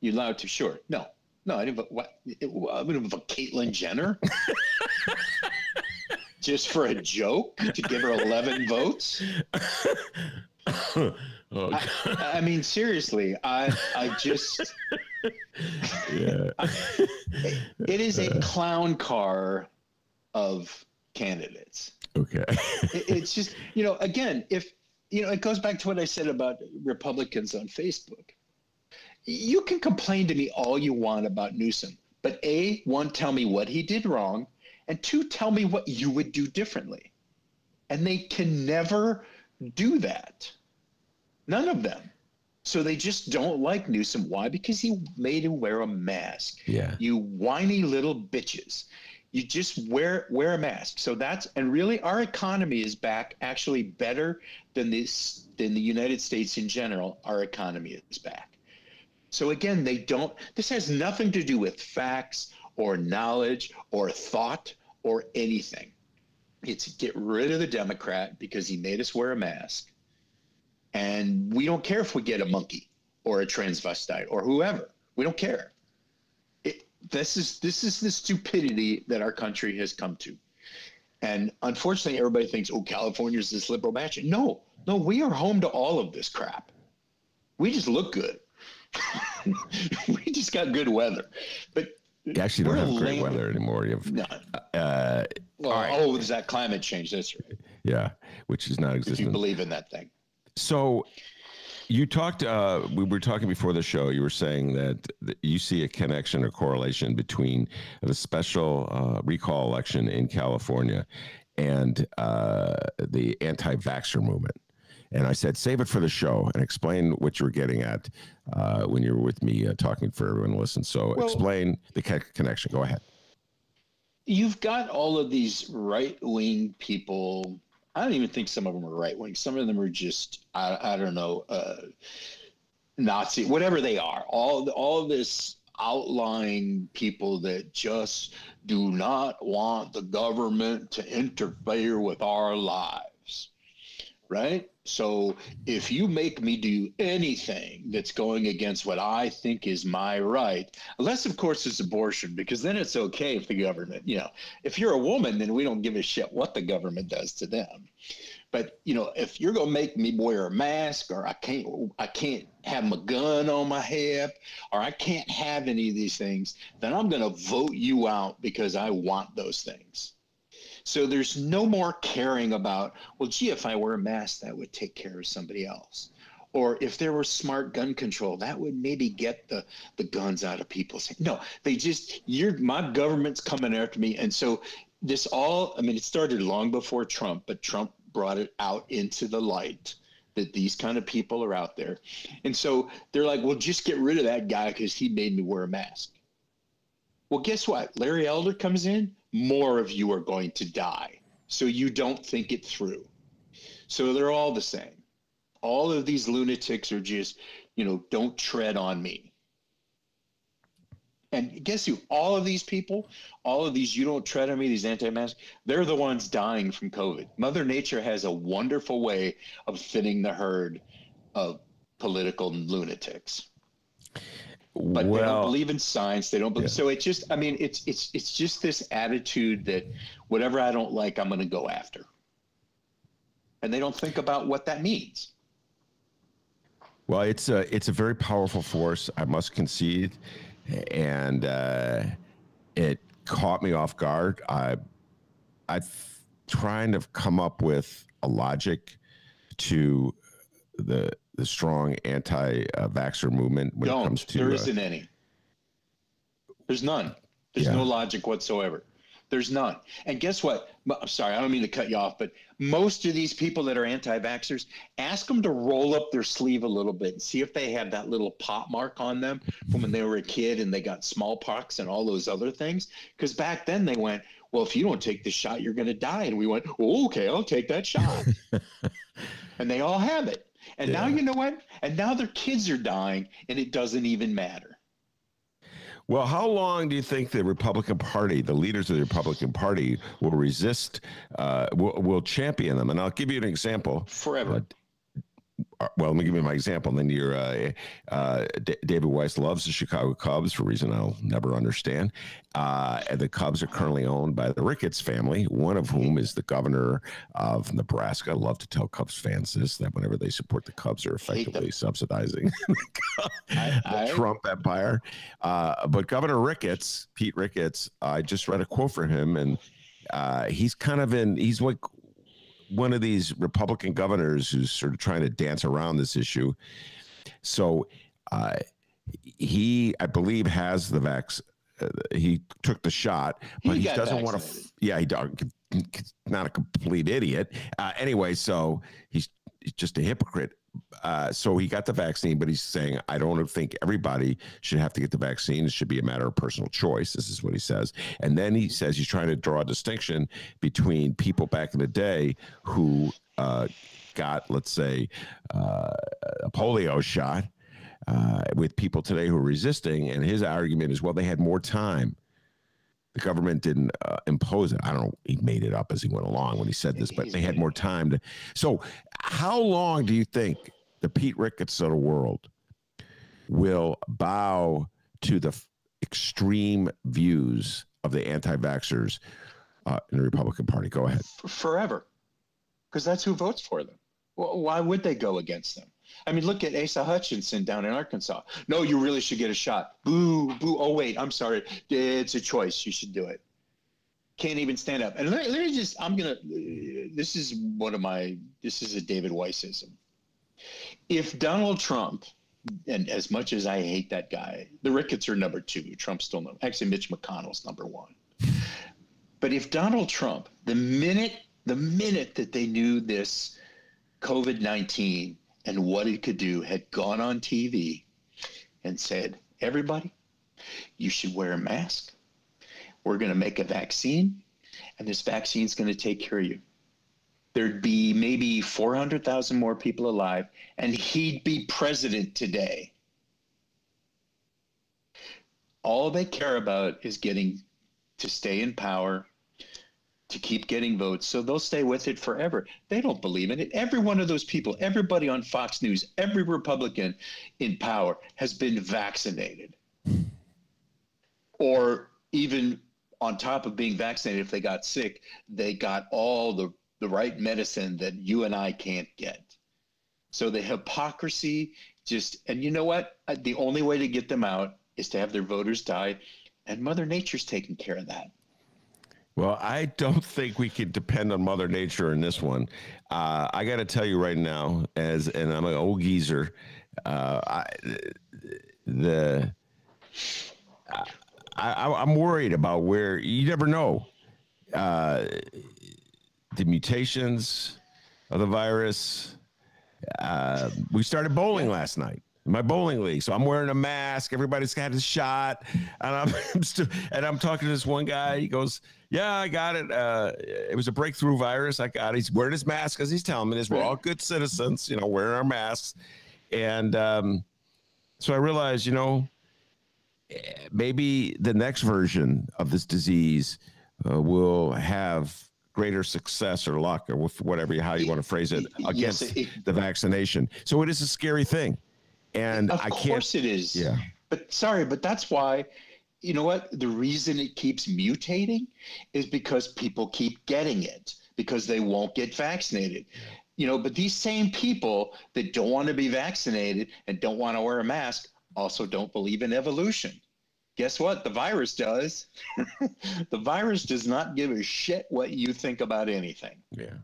You're allowed to. Sure. No. No, I didn't vote. What? I'm going to vote Caitlyn Jenner. Just for a joke to give her 11 votes. oh, I, I mean, seriously, I I just yeah. it is a uh, clown car of candidates. Okay. It- it's just you know again if you know it goes back to what i said about republicans on facebook you can complain to me all you want about newsom but a one tell me what he did wrong and two tell me what you would do differently and they can never do that none of them so they just don't like newsom. Why? Because he made him wear a mask. Yeah. you whiny little bitches. You just wear wear a mask. So that's and really our economy is back actually better than this than the united states in general. Our economy is back. So again they don't this has nothing to do with facts or knowledge or thought or anything. It's get rid of the democrat because he made us wear a mask and we don't care if we get a monkey or a transvestite or whoever. We don't care. It, this is this is the stupidity that our country has come to. And unfortunately everybody thinks oh california's this liberal mansion. No no we are home to all of this crap. We just look good. We just got good weather. But You actually don't have great weather anymore. You have, no, uh, well, right. oh is that climate change? That's right. Yeah, which is not existing. if you believe in that thing So you talked, uh, we were talking before the show, you were saying that, you see a connection or correlation between the special uh, recall election in California and uh, the anti vaxxer movement. And I said, save it for the show and explain what you were getting at uh, when you were with me uh, talking for everyone to listen. So Well- explain the co- connection. Go ahead. you've got all of these right wing people. I don't even think some of them are right wing. Some of them are just I, I don't know uh, Nazi, whatever they are. All all this outlying people that just do not want the government to interfere with our lives, right? So if you make me do anything that's going against what I think is my right, unless of course it's abortion, because then it's okay if the government, you know, if you're a woman, then we don't give a shit what the government does to them. But you know, if you're gonna make me wear a mask, or I can't, I can't have my gun on my hip, or I can't have any of these things, then I'm gonna vote you out because I want those things. So there's no more caring about, well, gee, if I wear a mask, that would take care of somebody else. Or if there were smart gun control, that would maybe get the, the guns out of people's hands. No, they just, you're, my government's coming after me. And so this all, I mean, it started long before Trump, but Trump brought it out into the light that these kind of people are out there. And so they're like, well, just get rid of that guy because he made me wear a mask. Well, guess what? Larry Elder comes in, more of you are going to die. So you don't think it through. So they're all the same. All of these lunatics are just, you know, don't tread on me. And guess who? All of these people, all of these you don't tread on me, these anti-mask, they're the ones dying from COVID. Mother Nature has a wonderful way of thinning the herd of political lunatics. But they don't believe in science. They don't believe. Yeah. So it just, I mean, it's it's it's just this attitude that whatever I don't like, I'm going to go after. And they don't think about what that means. Well, it's a it's a very powerful force. I must concede, and uh, it caught me off guard. I I trying to come up with a logic to the the strong anti-vaxxer movement when don't. it comes to there uh, isn't any. There's none. There's Yeah. no logic whatsoever. There's none. And guess what? I'm sorry, I don't mean to cut you off, but most of these people that are anti-vaxxers, ask them to roll up their sleeve a little bit and see if they have that little pop mark on them from when they were a kid and they got smallpox and all those other things. Because back then they went, well, if you don't take this shot, you're going to die. And we went, oh, okay, I'll take that shot. and they all have it. And now you know what? And now their kids are dying, and it doesn't even matter. Well, how long do you think the Republican Party, the leaders of the Republican Party, will resist, uh, will, will champion them? And I'll give you an example. Forever. Uh, well, let me give you my example. And then you're, uh, uh, D- David Weiss loves the Chicago Cubs for a reason I'll never understand. Uh, and the Cubs are currently owned by the Ricketts family, one of whom is the governor of Nebraska. I love to tell Cubs fans this that whenever they support the Cubs, they're effectively subsidizing I- the I- Trump empire. Uh, but Governor Ricketts, Pete Ricketts, I just read a quote from him, and uh, he's kind of in, he's like one of these Republican governors who's sort of trying to dance around this issue. So uh, he, I believe, has the vax. Uh, he took the shot, but He he, doesn't want to. Yeah, he not a complete idiot. Uh, anyway, so he's, he's just a hypocrite. Uh, so he got the vaccine, but he's saying, I don't think everybody should have to get the vaccine. It should be a matter of personal choice. This is what he says. And then he says he's trying to draw a distinction between people back in the day who uh, got, let's say, uh, a polio shot uh, with people today who are resisting. And his argument is, well, they had more time. The government didn't uh, impose it. I don't know. He made it up as he went along when he said this, but they had more time to. So, how long do you think the Pete Ricketts of the world will bow to the extreme views of the anti-vaxxers uh, in the Republican Party? Go ahead. forever because that's who votes for them. Why would they go against them? I mean, look at Asa Hutchinson down in Arkansas. No, you really should get a shot. Boo, boo. Oh, wait, I'm sorry. It's a choice. You should do it. Can't even stand up. And let, let me just, I'm going to, this is one of my, this is a David Weissism. If Donald Trump, and as much as I hate that guy, the Ricketts are number two. Trump's still number, actually, Mitch McConnell's number one. But if Donald Trump, the minute the minute that they knew this COVID 19 and what it could do had gone on TV and said, everybody, you should wear a mask. We're going to make a vaccine, and this vaccine is going to take care of you. There'd be maybe 400,000 more people alive, and he'd be president today. All they care about is getting to stay in power, to keep getting votes. So they'll stay with it forever. They don't believe in it. Every one of those people, everybody on Fox News, every Republican in power has been vaccinated. Or even on top of being vaccinated, if they got sick, they got all the, the right medicine that you and I can't get. So the hypocrisy just, and you know what? Uh, The only way to get them out is to have their voters die. And Mother Nature's taking care of that. Well, I don't think we could depend on Mother Nature in this one. Uh, I got to tell you right now, as and I'm an old geezer, uh, I, the I, I'm worried about where you never know uh, the mutations of the virus. Uh, we started bowling last night my bowling league, so I'm wearing a mask. Everybody's got a shot, and I'm, I'm still and I'm talking to this one guy. He goes, "Yeah, I got it. Uh, it was a breakthrough virus. I got it." He's wearing his mask because he's telling me this. We're all good citizens, you know, wearing our masks, and um, so I realized, you know, maybe the next version of this disease uh, will have greater success or luck or whatever how you want to phrase it Yes, against it- the vaccination. So it is a scary thing, and Of I can't. course it is. Yeah. But sorry, but that's why, you know what? The reason it keeps mutating is because people keep getting it because they won't get vaccinated. You know, but these same people that don't want to be vaccinated and don't want to wear a mask also don't believe in evolution. Guess what? The virus does. the virus does not give a shit what you think about anything. Yeah.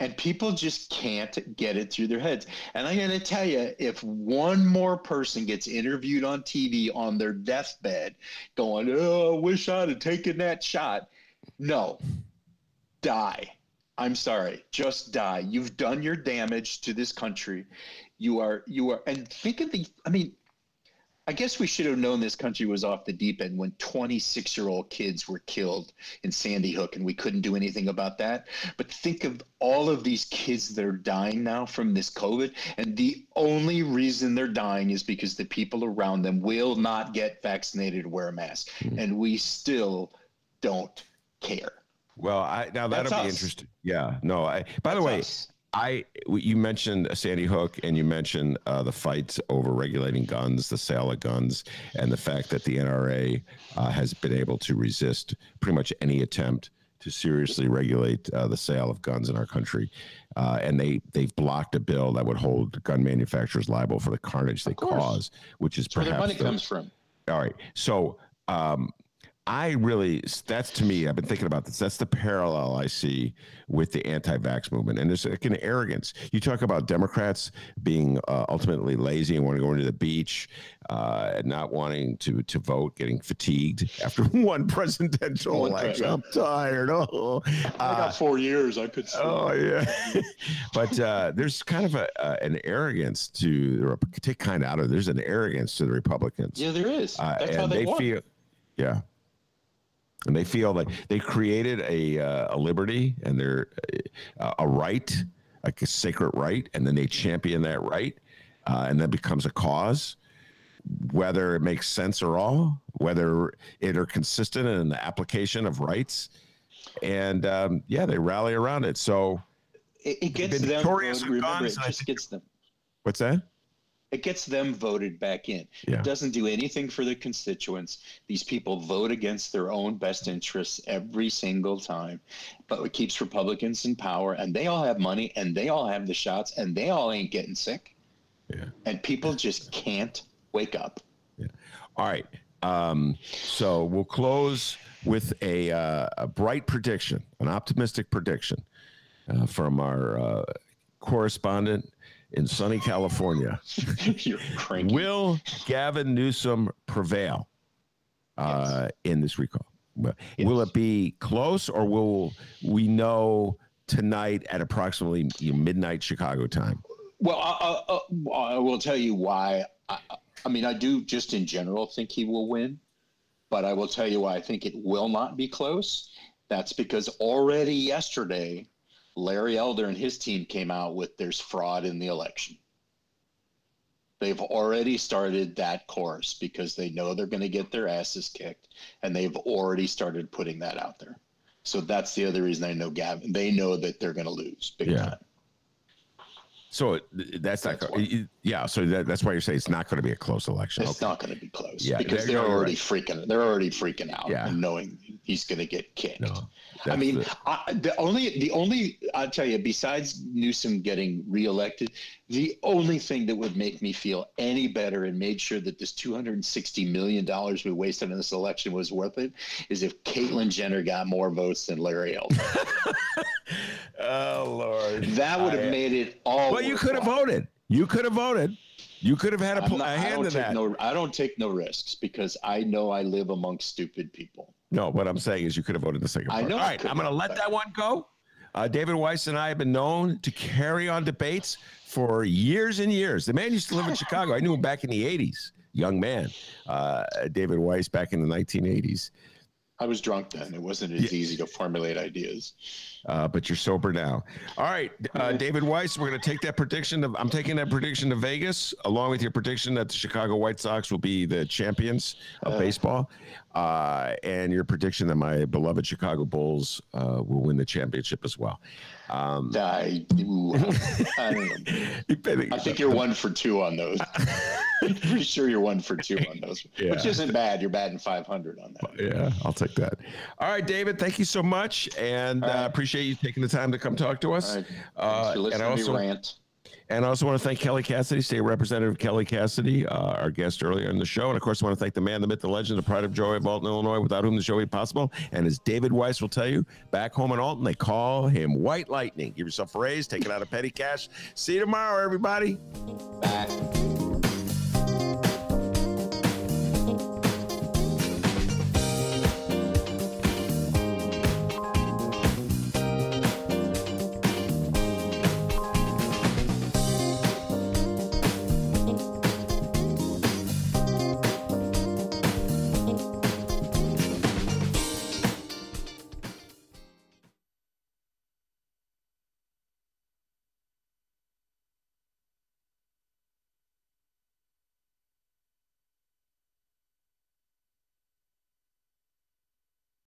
And people just can't get it through their heads. And I'm going to tell you if one more person gets interviewed on TV on their deathbed going, Oh, I wish I'd have taken that shot. No, die. I'm sorry, just die. You've done your damage to this country. You are, you are, and think of the, I mean, I guess we should have known this country was off the deep end when 26 year old kids were killed in Sandy Hook and we couldn't do anything about that. But think of all of these kids that are dying now from this COVID. And the only reason they're dying is because the people around them will not get vaccinated, wear a mask. Hmm. And we still don't care. Well, I now that'll be us. interesting. Yeah. No. I. By the That's way, us. I you mentioned Sandy Hook and you mentioned uh, the fights over regulating guns, the sale of guns, and the fact that the NRA uh, has been able to resist pretty much any attempt to seriously regulate uh, the sale of guns in our country, uh, and they they've blocked a bill that would hold gun manufacturers liable for the carnage they cause, which is That's where their money the- comes from. all right. So um, I really, that's to me, I've been thinking about this. That's the parallel I see with the anti vax movement. And there's like an arrogance. You talk about Democrats being uh, ultimately lazy and wanting to go into the beach, uh, and not wanting to, to vote, getting fatigued after one presidential One election. time, I'm tired. Oh, I Uh, got four years. I could. Oh yeah, but uh, there's kind of a, uh, an arrogance to the Rep- take kind out of. There's an arrogance to the Republicans. yeah, there is. Uh, That's and how they, they won. feel, yeah, and they feel like they created a uh, a liberty and they're uh, a right, like a sacred right, and then they champion that right, uh, and that becomes a cause, whether it makes sense or all, whether it are consistent in the application of rights, and um, yeah, they rally around it. So it, it gets them. victorious Remember, it just gets them. what's that? It gets them voted back in. Yeah. It doesn't do anything for the constituents. These people vote against their own best interests every single time. But it keeps Republicans in power, and they all have money, and they all have the shots, and they all ain't getting sick. Yeah. And people just can't wake up. Yeah. All right. Um, so we'll close with a, uh, a bright prediction, an optimistic prediction uh, from our uh, correspondent in sunny California. Will Gavin Newsom prevail uh, in this recall? Will will it be close, or will we know tonight at approximately midnight Chicago time? Well, I, I, I- I will tell you why. I, I mean, I do just in general think he will win, but I will tell you why I think it will not be close. That's because already yesterday, Larry Elder and his team came out with there's fraud in the election. They've already started that course because they know they're going to get their asses kicked, and they've already started putting that out there. So that's the other reason I know Gavin. They know that they're going to lose big Yeah. time. So it- that's not. That's why. yeah. So that, that's why you're saying it's not going to be a close election. It's Okay. not going to be close Yeah, because they're you're already freaking. They're already freaking out Yeah. and knowing he's going to get kicked. No, I mean, the- I, the only the only I'll tell you, besides Newsom getting reelected, the only thing that would make me feel any better and made sure that this two hundred and sixty million dollars we wasted on this election was worth it is if Caitlyn Jenner got more votes than Larry Elder. oh Lord. that would have made it all. Well, you could have voted. You could have voted. You could have had a, pl- not- a I hand in that. no. I don't take no risks because I know I live amongst stupid people. No, what I'm saying is you could have voted the second I part. know All I right, I'm going to let that one go. Uh, David Weiss and I have been known to carry on debates for years and years. The man used to live in Chicago. I knew him back in the 80s, young man. Uh, David Weiss back in the 1980s. I was drunk then. It wasn't as easy to formulate ideas. Uh, but you're sober now. All right, uh, David Weiss, we're going to take that prediction. Of, I'm taking that prediction to Vegas, along with your prediction that the Chicago White Sox will be the champions of Uh. baseball, uh, and your prediction that my beloved Chicago Bulls uh, will win the championship as well. Um, I, ooh, I don't know. I think you're one for two on those. I'm pretty sure you're one for two on those, which isn't bad. You're batting 500 on that. Yeah, I'll take that. All right, David, thank you so much, and right. uh, appreciate you taking the time to come talk to us. Right. Uh, and I also rant. And I also want to thank Kelly Cassidy, State Representative Kelly Cassidy, uh, our guest earlier in the show. And of course, I want to thank the man, the myth, the legend, the pride of joy of Alton, Illinois, without whom the show would be possible. And as David Weiss will tell you, back home in Alton, they call him White Lightning. Give yourself a raise, take it out of petty cash. See you tomorrow, everybody. Bye.